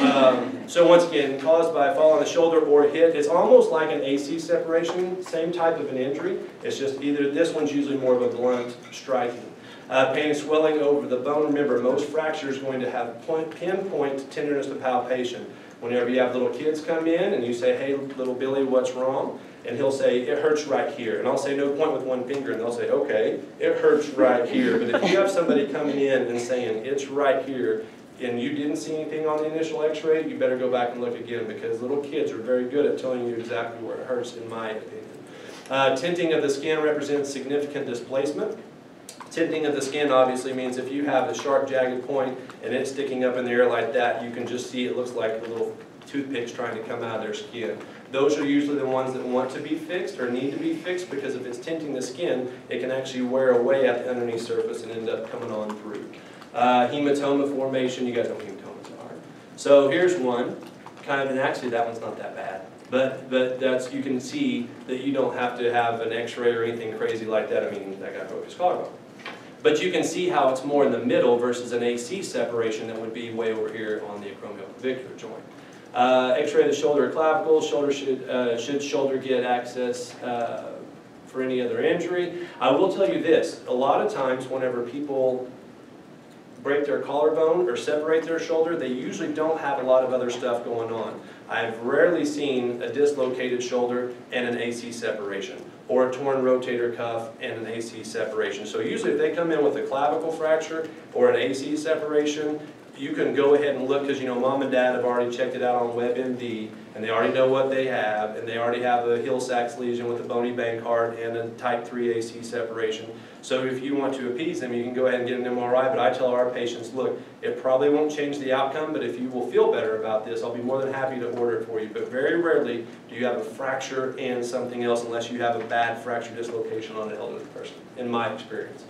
S1: Um, so once again, caused by a fall on the shoulder or hit, it's almost like an AC separation, same type of an injury. It's just either, this one's usually more of a blunt striking. Uh, pain and swelling over the bone. Remember, most fractures going to have point, pinpoint tenderness to palpation. Whenever you have little kids come in and you say, hey, little Billy, what's wrong? And he'll say, it hurts right here. And I'll say, no, point with one finger. And they'll say, okay, it hurts right here. But if you have somebody coming in and saying, it's right here, and you didn't see anything on the initial x-ray, you better go back and look again because little kids are very good at telling you exactly where it hurts, in my opinion. Uh, tinting of the skin represents significant displacement. Tinting of the skin obviously means if you have a sharp jagged point and it's sticking up in the air like that, you can just see it looks like a little toothpicks trying to come out of their skin. Those are usually the ones that want to be fixed or need to be fixed because if it's tinting the skin, it can actually wear away at the underneath surface and end up coming on through. Uh, hematoma formation, you guys know what hematomas are. So here's one, kind of, and actually that one's not that bad. But, but that's, you can see that you don't have to have an x-ray or anything crazy like that. I mean, that guy broke his collarbone. But you can see how it's more in the middle versus an AC separation that would be way over here on the acromioclavicular joint. Uh, X-ray of the shoulder or clavicle, shoulder should, uh, should shoulder get access uh, for any other injury. I will tell you this, a lot of times whenever people break their collarbone or separate their shoulder, they usually don't have a lot of other stuff going on. I've rarely seen a dislocated shoulder and an AC separation, or a torn rotator cuff and an AC separation. So usually if they come in with a clavicle fracture or an AC separation, you can go ahead and look, because you know mom and dad have already checked it out on WebMD, and they already know what they have, and they already have a Hill-Sachs lesion with a bony Bankart and a type 3 AC separation. So if you want to appease them, you can go ahead and get an MRI, but I tell our patients, look, it probably won't change the outcome, but if you will feel better about this, I'll be more than happy to order it for you. But very rarely do you have a fracture and something else unless you have a bad fracture dislocation on an elderly person, in my experience.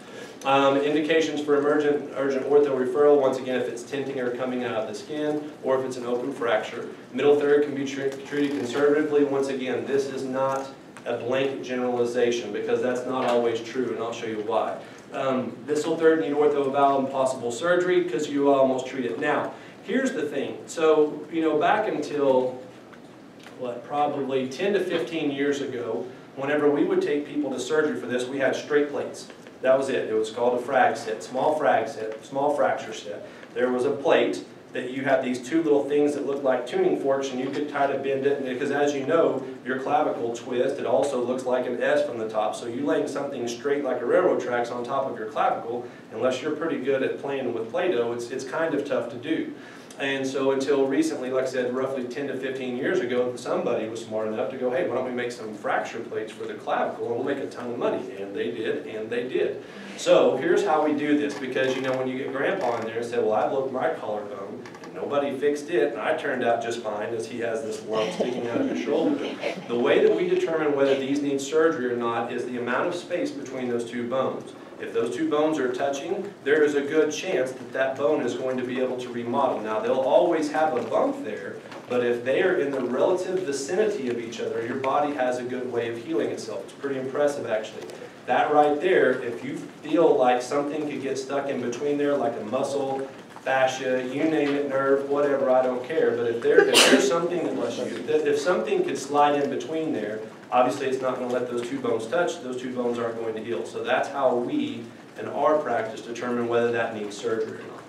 S1: Um, indications for emergent, urgent ortho referral, once again, if it's tinting or coming out of the skin, or if it's an open fracture. Middle third can be tre treated conservatively. Once again, this is not a blanket generalization because that's not always true, and I'll show you why. Um, distal third need ortho valve and possible surgery because you almost treat it. Now, here's the thing. So, you know, back until, what, probably 10 to 15 years ago, whenever we would take people to surgery for this, we had straight plates. That was it. It was called a frag set, small frag set, small fracture set. There was a plate that you had these two little things that looked like tuning forks and you could try to bend it because as you know, your clavicle twist, it also looks like an S from the top. So you laying something straight like a railroad tracks on top of your clavicle, unless you're pretty good at playing with Play-Doh, it's, it's kind of tough to do. And so until recently, like I said, roughly 10 to 15 years ago, somebody was smart enough to go, hey, why don't we make some fracture plates for the clavicle and we'll make a ton of money. And they did, and they did. So here's how we do this, because you know when you get grandpa in there and say, well, I broke my collarbone, and nobody fixed it, and I turned out just fine as he has this lump sticking out of his shoulder. The way that we determine whether these need surgery or not is the amount of space between those two bones. If those two bones are touching, there is a good chance that that bone is going to be able to remodel. Now, they'll always have a bump there, but if they are in the relative vicinity of each other, your body has a good way of healing itself. It's pretty impressive, actually. That right there, if you feel like something could get stuck in between there, like a muscle, fascia, you name it, nerve, whatever, I don't care. But if, there, if there's something, unless you, if something could slide in between there, obviously it's not going to let those two bones touch, those two bones aren't going to heal. So that's how we, in our practice, determine whether that needs surgery or not.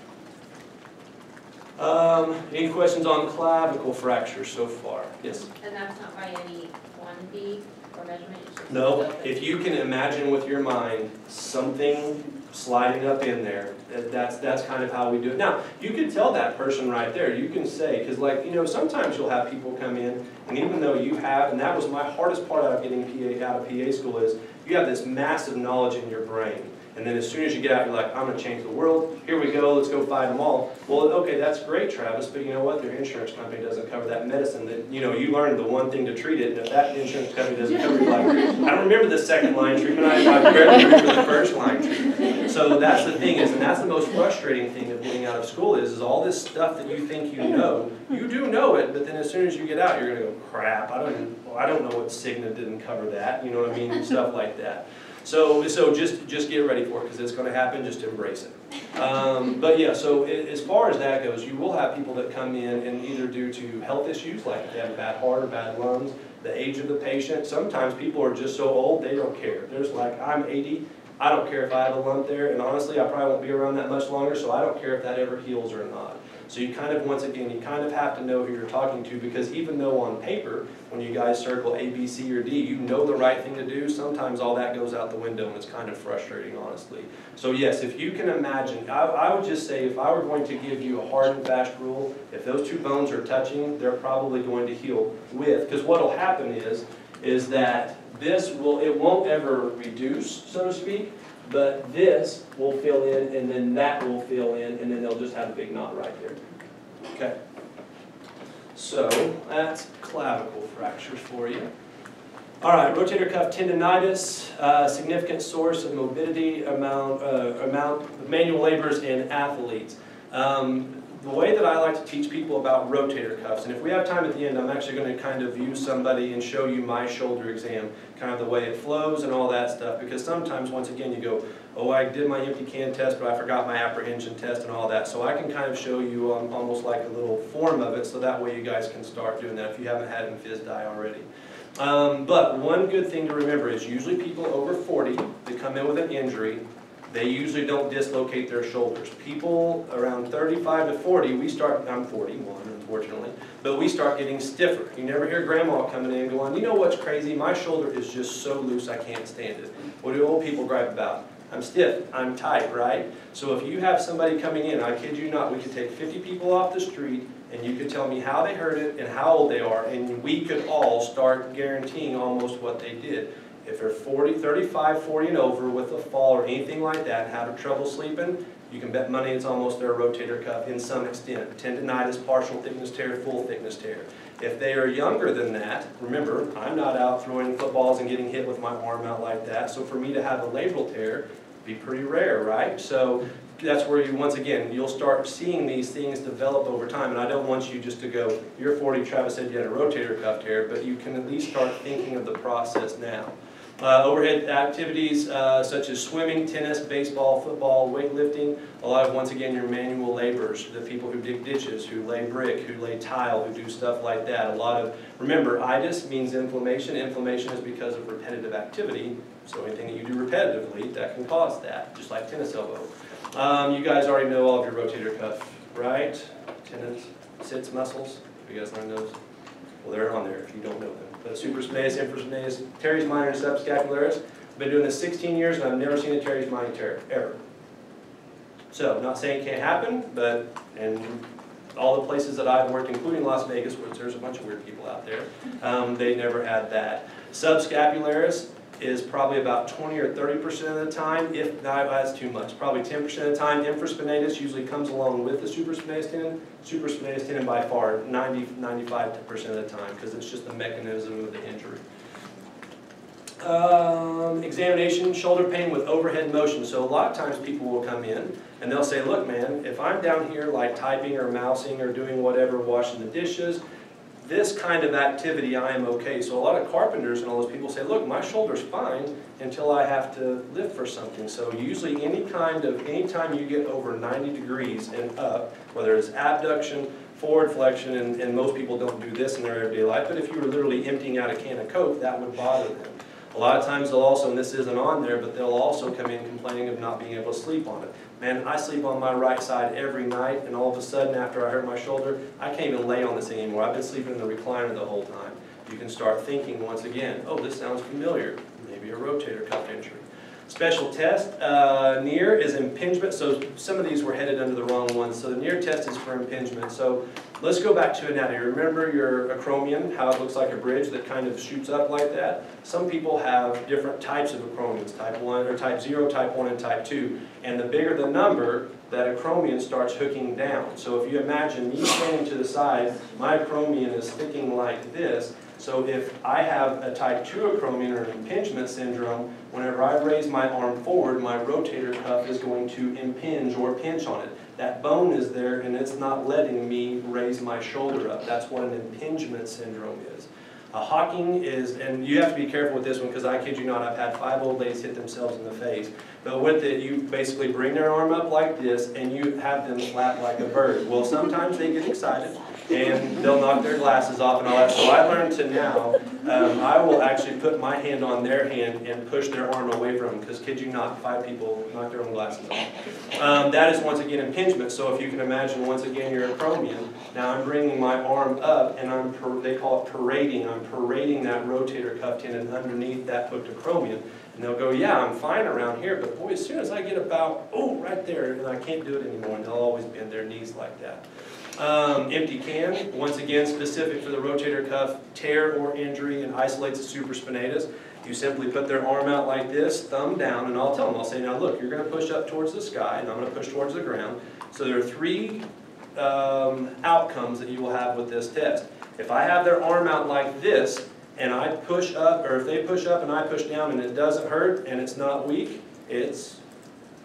S1: Um, any questions on clavicle fracture so far? Yes?
S2: And that's not by any quantity or measurement?
S1: No, if you can imagine with your mind something sliding up in there, that's, that's kind of how we do it. Now, you could tell that person right there, you can say, because like, you know, sometimes you'll have people come in, and even though you have, and that was my hardest part of getting PA, out of PA school is, you have this massive knowledge in your brain. And then as soon as you get out, you're like, I'm gonna change the world, here we go, let's go fight them all. Well, okay, that's great, Travis, but you know what, their insurance company doesn't cover that medicine, that, you know, you learned the one thing to treat it, and if that insurance company doesn't cover it, like, I don't remember the second line treatment, I, I barely remember the first line treatment. So that's the thing is, and that's the most frustrating thing of getting out of school is, is all this stuff that you think you know, you do know it, but then as soon as you get out, you're gonna go, crap, I don't, well, I don't know what Cigna didn't cover that, you know what I mean, stuff like that. So, so just, just get ready for it, because it's gonna happen, just embrace it. Um, but yeah, so a- as far as that goes, you will have people that come in and either due to health issues, like if they have a bad heart or bad lungs, the age of the patient, sometimes people are just so old, they don't care. There's like, I'm eighty, I don't care if I have a lump there, and honestly, I probably won't be around that much longer, so I don't care if that ever heals or not. So you kind of, once again, you kind of have to know who you're talking to, because even though on paper, when you guys circle A, B, C, or D, you know the right thing to do, sometimes all that goes out the window, and it's kind of frustrating, honestly. So yes, if you can imagine, I, I would just say, if I were going to give you a hard and fast rule, if those two bones are touching, they're probably going to heal with, because what'll happen is, is that this will, it won't ever reduce, so to speak, but this will fill in, and then that will fill in, and then they'll just have a big knot right there. Okay. So, that's clavicle fractures for you. All right, rotator cuff tendonitis, uh, significant source of morbidity amount, uh, amount, of manual laborers in athletes. Um, the way that I like to teach people about rotator cuffs, and if we have time at the end, I'm actually going to kind of use somebody and show you my shoulder exam, kind of the way it flows and all that stuff, because sometimes, once again, you go, oh, I did my empty can test, but I forgot my apprehension test and all that, so I can kind of show you um, almost like a little form of it, so that way you guys can start doing that if you haven't had in FISDI already. Um, but one good thing to remember is usually people over 40 that come in with an injury, they usually don't dislocate their shoulders. People around 35 to 40, we start, I'm 41 unfortunately, but we start getting stiffer. You never hear grandma coming in going, you know what's crazy, my shoulder is just so loose I can't stand it. What do old people gripe about? I'm stiff, I'm tight, right? So if you have somebody coming in, I kid you not, we could take 50 people off the street and you could tell me how they heard it and how old they are, and we could all start guaranteeing almost what they did. If they're 40, 35, 40 and over with a fall or anything like that, having trouble sleeping, you can bet money it's almost their rotator cuff in some extent. Tendonitis, partial thickness tear, full thickness tear. If they are younger than that, remember, I'm not out throwing footballs and getting hit with my arm out like that, so for me to have a labral tear, be pretty rare, right? So that's where you, once again, you'll start seeing these things develop over time, and I don't want you just to go, you're 40, Travis said you had a rotator cuff tear, but you can at least start thinking of the process now. Uh, overhead activities uh, such as swimming, tennis, baseball, football, weightlifting, a lot of, once again, your manual laborers, the people who dig ditches, who lay brick, who lay tile, who do stuff like that. A lot of, remember, itis means inflammation. Inflammation is because of repetitive activity, so anything that you do repetitively, that can cause that, just like tennis elbow. Um, you guys already know all of your rotator cuff, right? Tendons, SITS muscles, you guys learned those? Well, they're on there if you don't know them. But supraspinatus, infraspinatus, teres minor, and subscapularis. I've been doing this 16 years and I've never seen a teres minor tear, ever. So, not saying it can't happen, but, and all the places that I've worked, including Las Vegas, which there's a bunch of weird people out there, um, they never had that. Subscapularis is probably about 20 or 30% of the time, if not, that's too much, probably 10% of the time. Infraspinatus usually comes along with the supraspinatus tendon. Supraspinatus tendon by far 90, 95% of the time, because it's just the mechanism of the injury. Um, examination, shoulder pain with overhead motion. So a lot of times people will come in and they'll say, look man, if I'm down here like typing or mousing or doing whatever, washing the dishes, this kind of activity I am okay. So a lot of carpenters and all those people say, look, my shoulder's fine until I have to lift for something. So usually any kind of, anytime you get over 90 degrees and up, whether it's abduction, forward flexion, and, and most people don't do this in their everyday life, but if you were literally emptying out a can of Coke, that would bother them. A lot of times they'll also, and this isn't on there, but they'll also come in complaining of not being able to sleep on it. Man, I sleep on my right side every night, and all of a sudden, after I hurt my shoulder, I can't even lay on this anymore. I've been sleeping in the recliner the whole time. You can start thinking once again, oh, this sounds familiar. Maybe a rotator cuff injury. Special test, uh, Neer is impingement, so some of these were headed under the wrong ones. So the Neer test is for impingement. So let's go back to anatomy. Remember your acromion, how it looks like a bridge that kind of shoots up like that? Some people have different types of acromions, type 1 or type 0, type 1, and type 2. And the bigger the number, that acromion starts hooking down. So if you imagine me standing to the side, my acromion is sticking like this, so if I have a type 2 acromion or an impingement syndrome, whenever I raise my arm forward, my rotator cuff is going to impinge or pinch on it. That bone is there and it's not letting me raise my shoulder up. That's what an impingement syndrome is. A hawking is, and you have to be careful with this one, because I kid you not, I've had five old ladies hit themselves in the face. But with it, you basically bring their arm up like this, and you have them flap like a bird. Well, sometimes they get excited, and they'll knock their glasses off and all that. So I learned to now, um, I will actually put my hand on their hand and push their arm away from them, because kid you not, five people knock their own glasses off. Um, that is once again impingement, so if you can imagine, once again, you're acromion. Now I'm bringing my arm up, and I'm, they call it parading, I'm parading that rotator cuff tendon underneath that acromion. And they'll go, yeah, I'm fine around here, but boy, as soon as I get about, oh, right there, and I can't do it anymore, and they'll always bend their knees like that. Um, empty can, once again, specific for the rotator cuff tear or injury and isolates the supraspinatus. You simply put their arm out like this, thumb down, and I'll tell them, I'll say, now look, you're gonna push up towards the sky, and I'm gonna push towards the ground. So there are three um, outcomes that you will have with this test. If I have their arm out like this, and I push up, or if they push up and I push down and it doesn't hurt and it's not weak, it's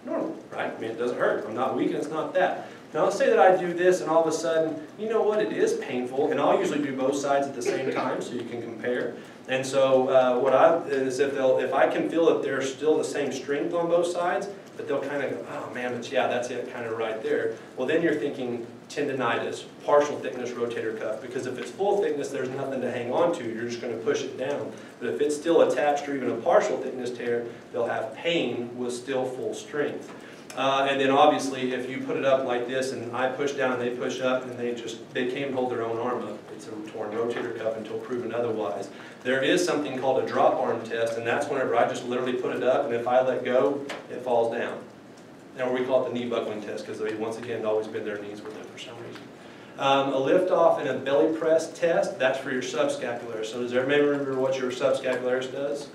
S1: normal, right? I mean, it doesn't hurt. I'm not weak and it's not that. Now, let's say that I do this and all of a sudden, you know what, it is painful, and I'll usually do both sides at the same time so you can compare. And so uh, what I, is if they'll, if I can feel that they're still the same strength on both sides, but they'll kind of go, oh man, but yeah, that's it, kind of right there. Well, then you're thinking tendonitis, partial thickness rotator cuff, because if it's full thickness, there's nothing to hang on to, you're just gonna push it down. But if it's still attached or even a partial thickness tear, they'll have pain with still full strength. Uh, and then obviously, if you put it up like this and I push down and they push up and they just, they can't hold their own arm up. It's a torn rotator cuff until proven otherwise. There is something called a drop arm test and that's whenever I just literally put it up and if I let go, it falls down. Or we call it the knee buckling test because they, once again, always bend their knees with it for some reason. Um, a lift off and a belly press test, that's for your subscapularis. So does everybody remember what your subscapularis does?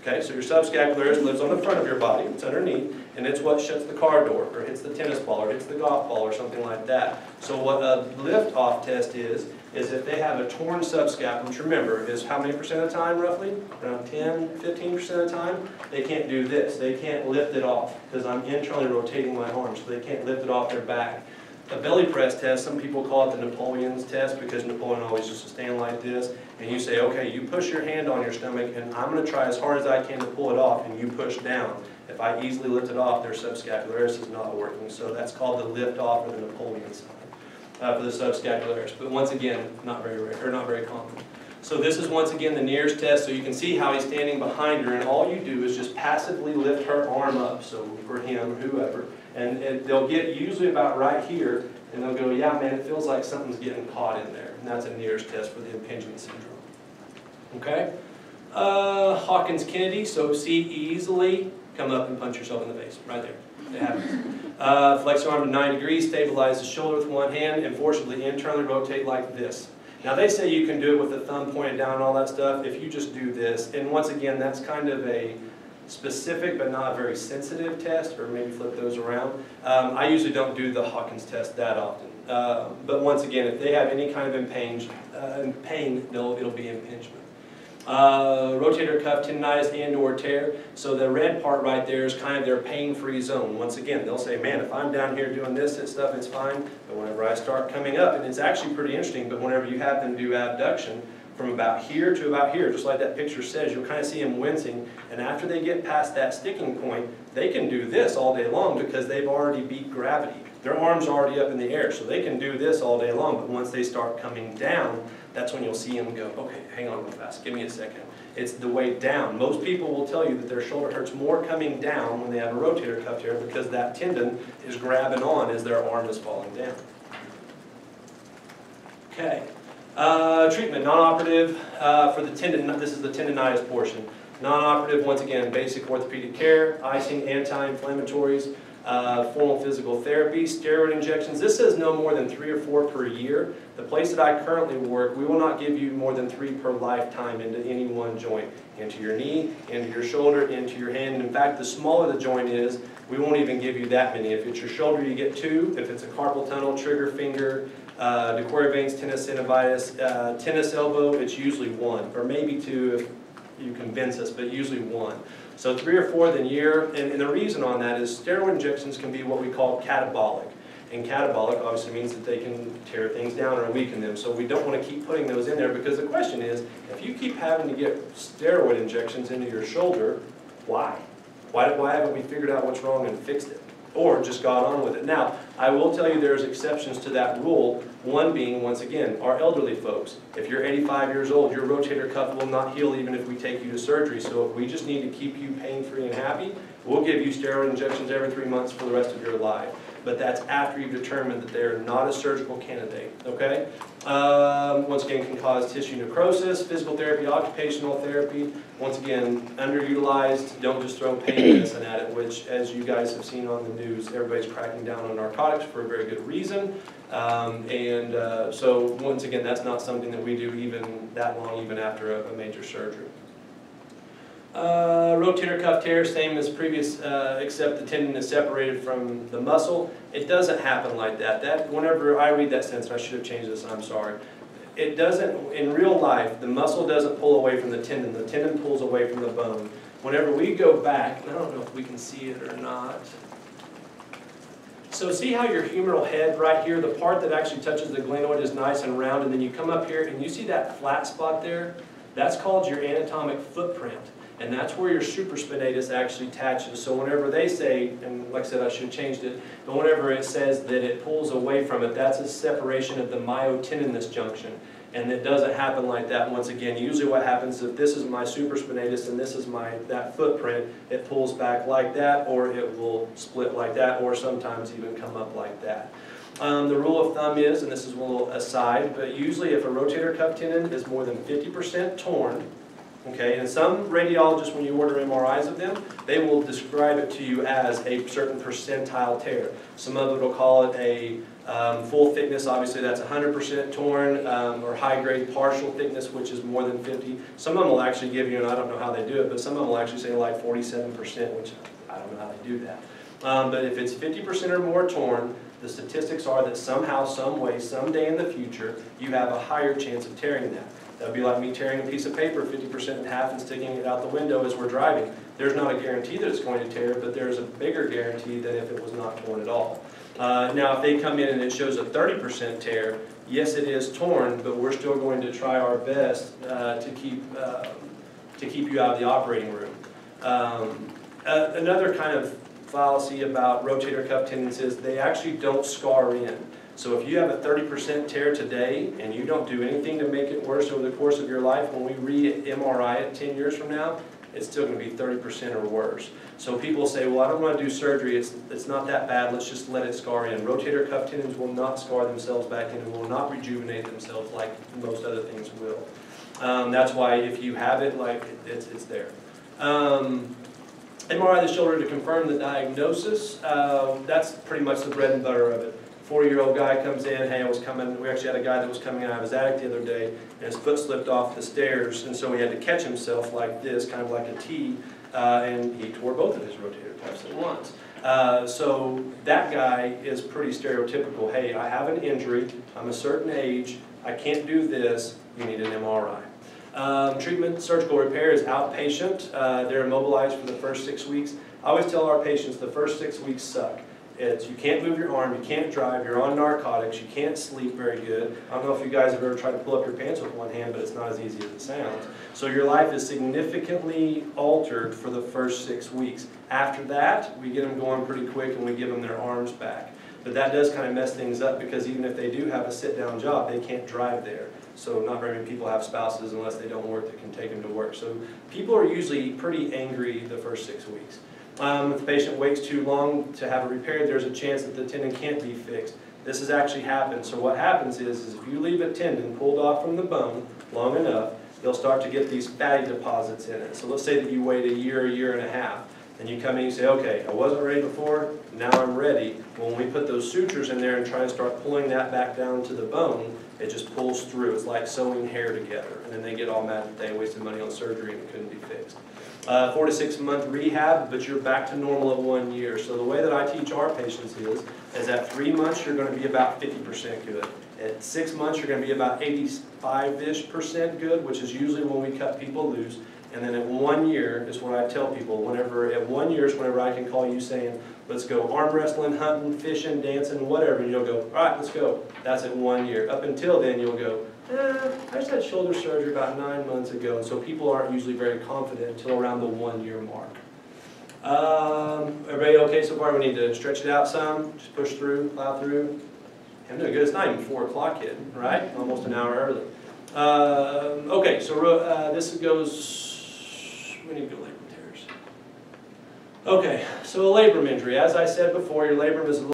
S1: Okay, so your subscapularis lives on the front of your body, it's underneath, and it's what shuts the car door, or hits the tennis ball, or hits the golf ball, or something like that. So what a lift-off test is, is if they have a torn subscapula, which remember, is how many percent of the time roughly? Around 10, 15 percent of the time, they can't do this, they can't lift it off, because I'm internally rotating my arm, so they can't lift it off their back. A belly press test, some people call it the Napoleon's test, because Napoleon always used to stand like this, and you say, okay, you push your hand on your stomach, and I'm gonna try as hard as I can to pull it off, and you push down. I easily lift it off, their subscapularis is not working, so that's called the lift off or the Napoleon sign uh, for the subscapularis. But once again, not very rare, or not very common. So this is once again the Neer's test, so you can see how he's standing behind her, and all you do is just passively lift her arm up, so for him, whoever, and, and they'll get usually about right here, and they'll go, yeah, man, it feels like something's getting caught in there, and that's a Neer's test for the impingement syndrome. Okay? Uh, Hawkins-Kennedy, so see easily, come up and punch yourself in the face, right there. It happens. Uh, flex your arm to 90 degrees, stabilize the shoulder with one hand, and forcibly internally rotate like this. Now they say you can do it with the thumb pointed down and all that stuff if you just do this. And once again, that's kind of a specific but not very sensitive test, or maybe flip those around. Um, I usually don't do the Hawkins test that often. Uh, but once again, if they have any kind of impinge, uh, pain, it'll be impingement. Uh, rotator cuff tendonitis and or tear. So the red part right there is kind of their pain-free zone. Once again, they'll say, man, if I'm down here doing this and stuff, it's fine. But whenever I start coming up, and it's actually pretty interesting, but whenever you have them do abduction, from about here to about here, just like that picture says, you'll kind of see them wincing. And after they get past that sticking point, they can do this all day long because they've already beat gravity. Their arm's are already up in the air, so they can do this all day long. But once they start coming down, that's when you'll see them go, okay, hang on real fast, give me a second. It's the way down. Most people will tell you that their shoulder hurts more coming down when they have a rotator cuff tear because that tendon is grabbing on as their arm is falling down. Okay. Uh, treatment, non-operative uh, for the tendon, this is the tendonitis portion. Non-operative, once again, basic orthopedic care, icing, anti-inflammatories, uh, formal physical therapy, steroid injections. This says no more than three or four per year. The place that I currently work, we will not give you more than three per lifetime into any one joint. Into your knee, into your shoulder, into your hand. In fact, the smaller the joint is, we won't even give you that many. If it's your shoulder, you get two. If it's a carpal tunnel, trigger finger, uh, de Quervain's tenosynovitis, uh, tennis elbow, it's usually one, or maybe two if you convince us, but usually one. So three or four the year, and, and the reason on that is steroid injections can be what we call catabolic. And catabolic obviously means that they can tear things down or weaken them. So we don't want to keep putting those in there because the question is, if you keep having to get steroid injections into your shoulder, why? Why, why haven't we figured out what's wrong and fixed it? Or just got on with it? Now, I will tell you there's exceptions to that rule, one being, once again, our elderly folks. If you're 85 years old, your rotator cuff will not heal even if we take you to surgery. So if we just need to keep you pain-free and happy, we'll give you steroid injections every three months for the rest of your life. But that's after you've determined that they're not a surgical candidate, okay? Um, once again, can cause tissue necrosis, physical therapy, occupational therapy. Once again, underutilized, don't just throw pain medicine at it, which, as you guys have seen on the news, everybody's cracking down on narcotics for a very good reason. Um, and uh, so, once again, that's not something that we do even that long, even after a, a major surgery. Uh, rotator cuff tear, same as previous, uh, except the tendon is separated from the muscle. It doesn't happen like that. That whenever I read that sentence, I should have changed this. I'm sorry. It doesn't. In real life, the muscle doesn't pull away from the tendon. The tendon pulls away from the bone. Whenever we go back, I don't know if we can see it or not. So see how your humeral head right here, the part that actually touches the glenoid is nice and round, and then you come up here and you see that flat spot there? That's called your anatomic footprint. And that's where your supraspinatus actually attaches. So whenever they say, and like I said, I should have changed it, but whenever it says that it pulls away from it, that's a separation of the myotendinous junction. And it doesn't happen like that once again. Usually what happens if this is my supraspinatus and this is my that footprint, it pulls back like that, or it will split like that, or sometimes even come up like that. Um, the rule of thumb is, and this is a little aside, but usually if a rotator cuff tendon is more than 50% torn, Okay, and some radiologists, when you order MRIs of them, they will describe it to you as a certain percentile tear. Some of it will call it a um, full thickness, obviously that's 100% torn, um, or high grade partial thickness, which is more than 50. Some of them will actually give you, and I don't know how they do it, but some of them will actually say like 47%, which I don't know how they do that. Um, but if it's 50% or more torn, the statistics are that somehow, some way, someday in the future, you have a higher chance of tearing that. That'd be like me tearing a piece of paper 50% in half and sticking it out the window as we're driving. There's not a guarantee that it's going to tear, but there's a bigger guarantee than if it was not torn at all. Uh, now, if they come in and it shows a 30% tear, yes, it is torn, but we're still going to try our best uh, to keep uh, to keep you out of the operating room. Um, another kind of fallacy about rotator cuff tendons is they actually don't scar in. So if you have a 30% tear today and you don't do anything to make it worse over the course of your life, when we re-MRI it 10 years from now, it's still going to be 30% or worse. So people say, well, I don't want to do surgery. It's, it's not that bad. Let's just let it scar in. Rotator cuff tendons will not scar themselves back in and will not rejuvenate themselves like most other things will. Um, that's why if you have it, like it's, it's there. Um, MRI the shoulder to confirm the diagnosis. Uh, that's pretty much the bread and butter of it. 40-year-old guy comes in, hey, I was coming, we actually had a guy that was coming out of his attic the other day, and his foot slipped off the stairs, and so he had to catch himself like this, kind of like a T, uh, and he tore both of his rotator cuffs at once. Uh, so that guy is pretty stereotypical. Hey, I have an injury, I'm a certain age, I can't do this, you need an MRI. Um, treatment, surgical repair is outpatient. Uh, they're immobilized for the first six weeks. I always tell our patients the first six weeks suck. It's you can't move your arm, you can't drive, you're on narcotics, you can't sleep very good. I don't know if you guys have ever tried to pull up your pants with one hand, but it's not as easy as it sounds. So your life is significantly altered for the first six weeks. After that, we get them going pretty quick and we give them their arms back. But that does kind of mess things up because even if they do have a sit-down job, they can't drive there. So not very many people have spouses unless they don't work that can take them to work. So people are usually pretty angry the first six weeks. Um, if the patient waits too long to have it repaired, there's a chance that the tendon can't be fixed. This has actually happened. So what happens is, is if you leave a tendon pulled off from the bone long enough, you'll start to get these fatty deposits in it. So let's say that you wait a year, a year and a half, and you come in and you say, okay, I wasn't ready before, now I'm ready. When we put those sutures in there and try to start pulling that back down to the bone, it just pulls through. It's like sewing hair together. And then they get all mad that they wasted money on surgery and it couldn't be fixed. Uh, four to six month rehab, but you're back to normal at one year. So the way that I teach our patients is, is at three months you're going to be about 50% good. At six months, you're gonna be about eighty-five-ish percent good, which is usually when we cut people loose. And then at one year is what I tell people, whenever, at one year is whenever I can call you saying, let's go arm wrestling, hunting, fishing, dancing, whatever, and you'll go, all right, let's go. That's at one year. Up until then, you'll go, eh, I just had shoulder surgery about nine months ago, and so people aren't usually very confident until around the one-year mark. Um, everybody okay so far? We need to stretch it out some, just push through, plow through. I'm doing good, it's not even four o'clock yet, right? Almost an hour early. Um, okay, so, uh, this goes, we need to go labrum tears. Okay, so a labrum injury, as I said before, your labrum is a little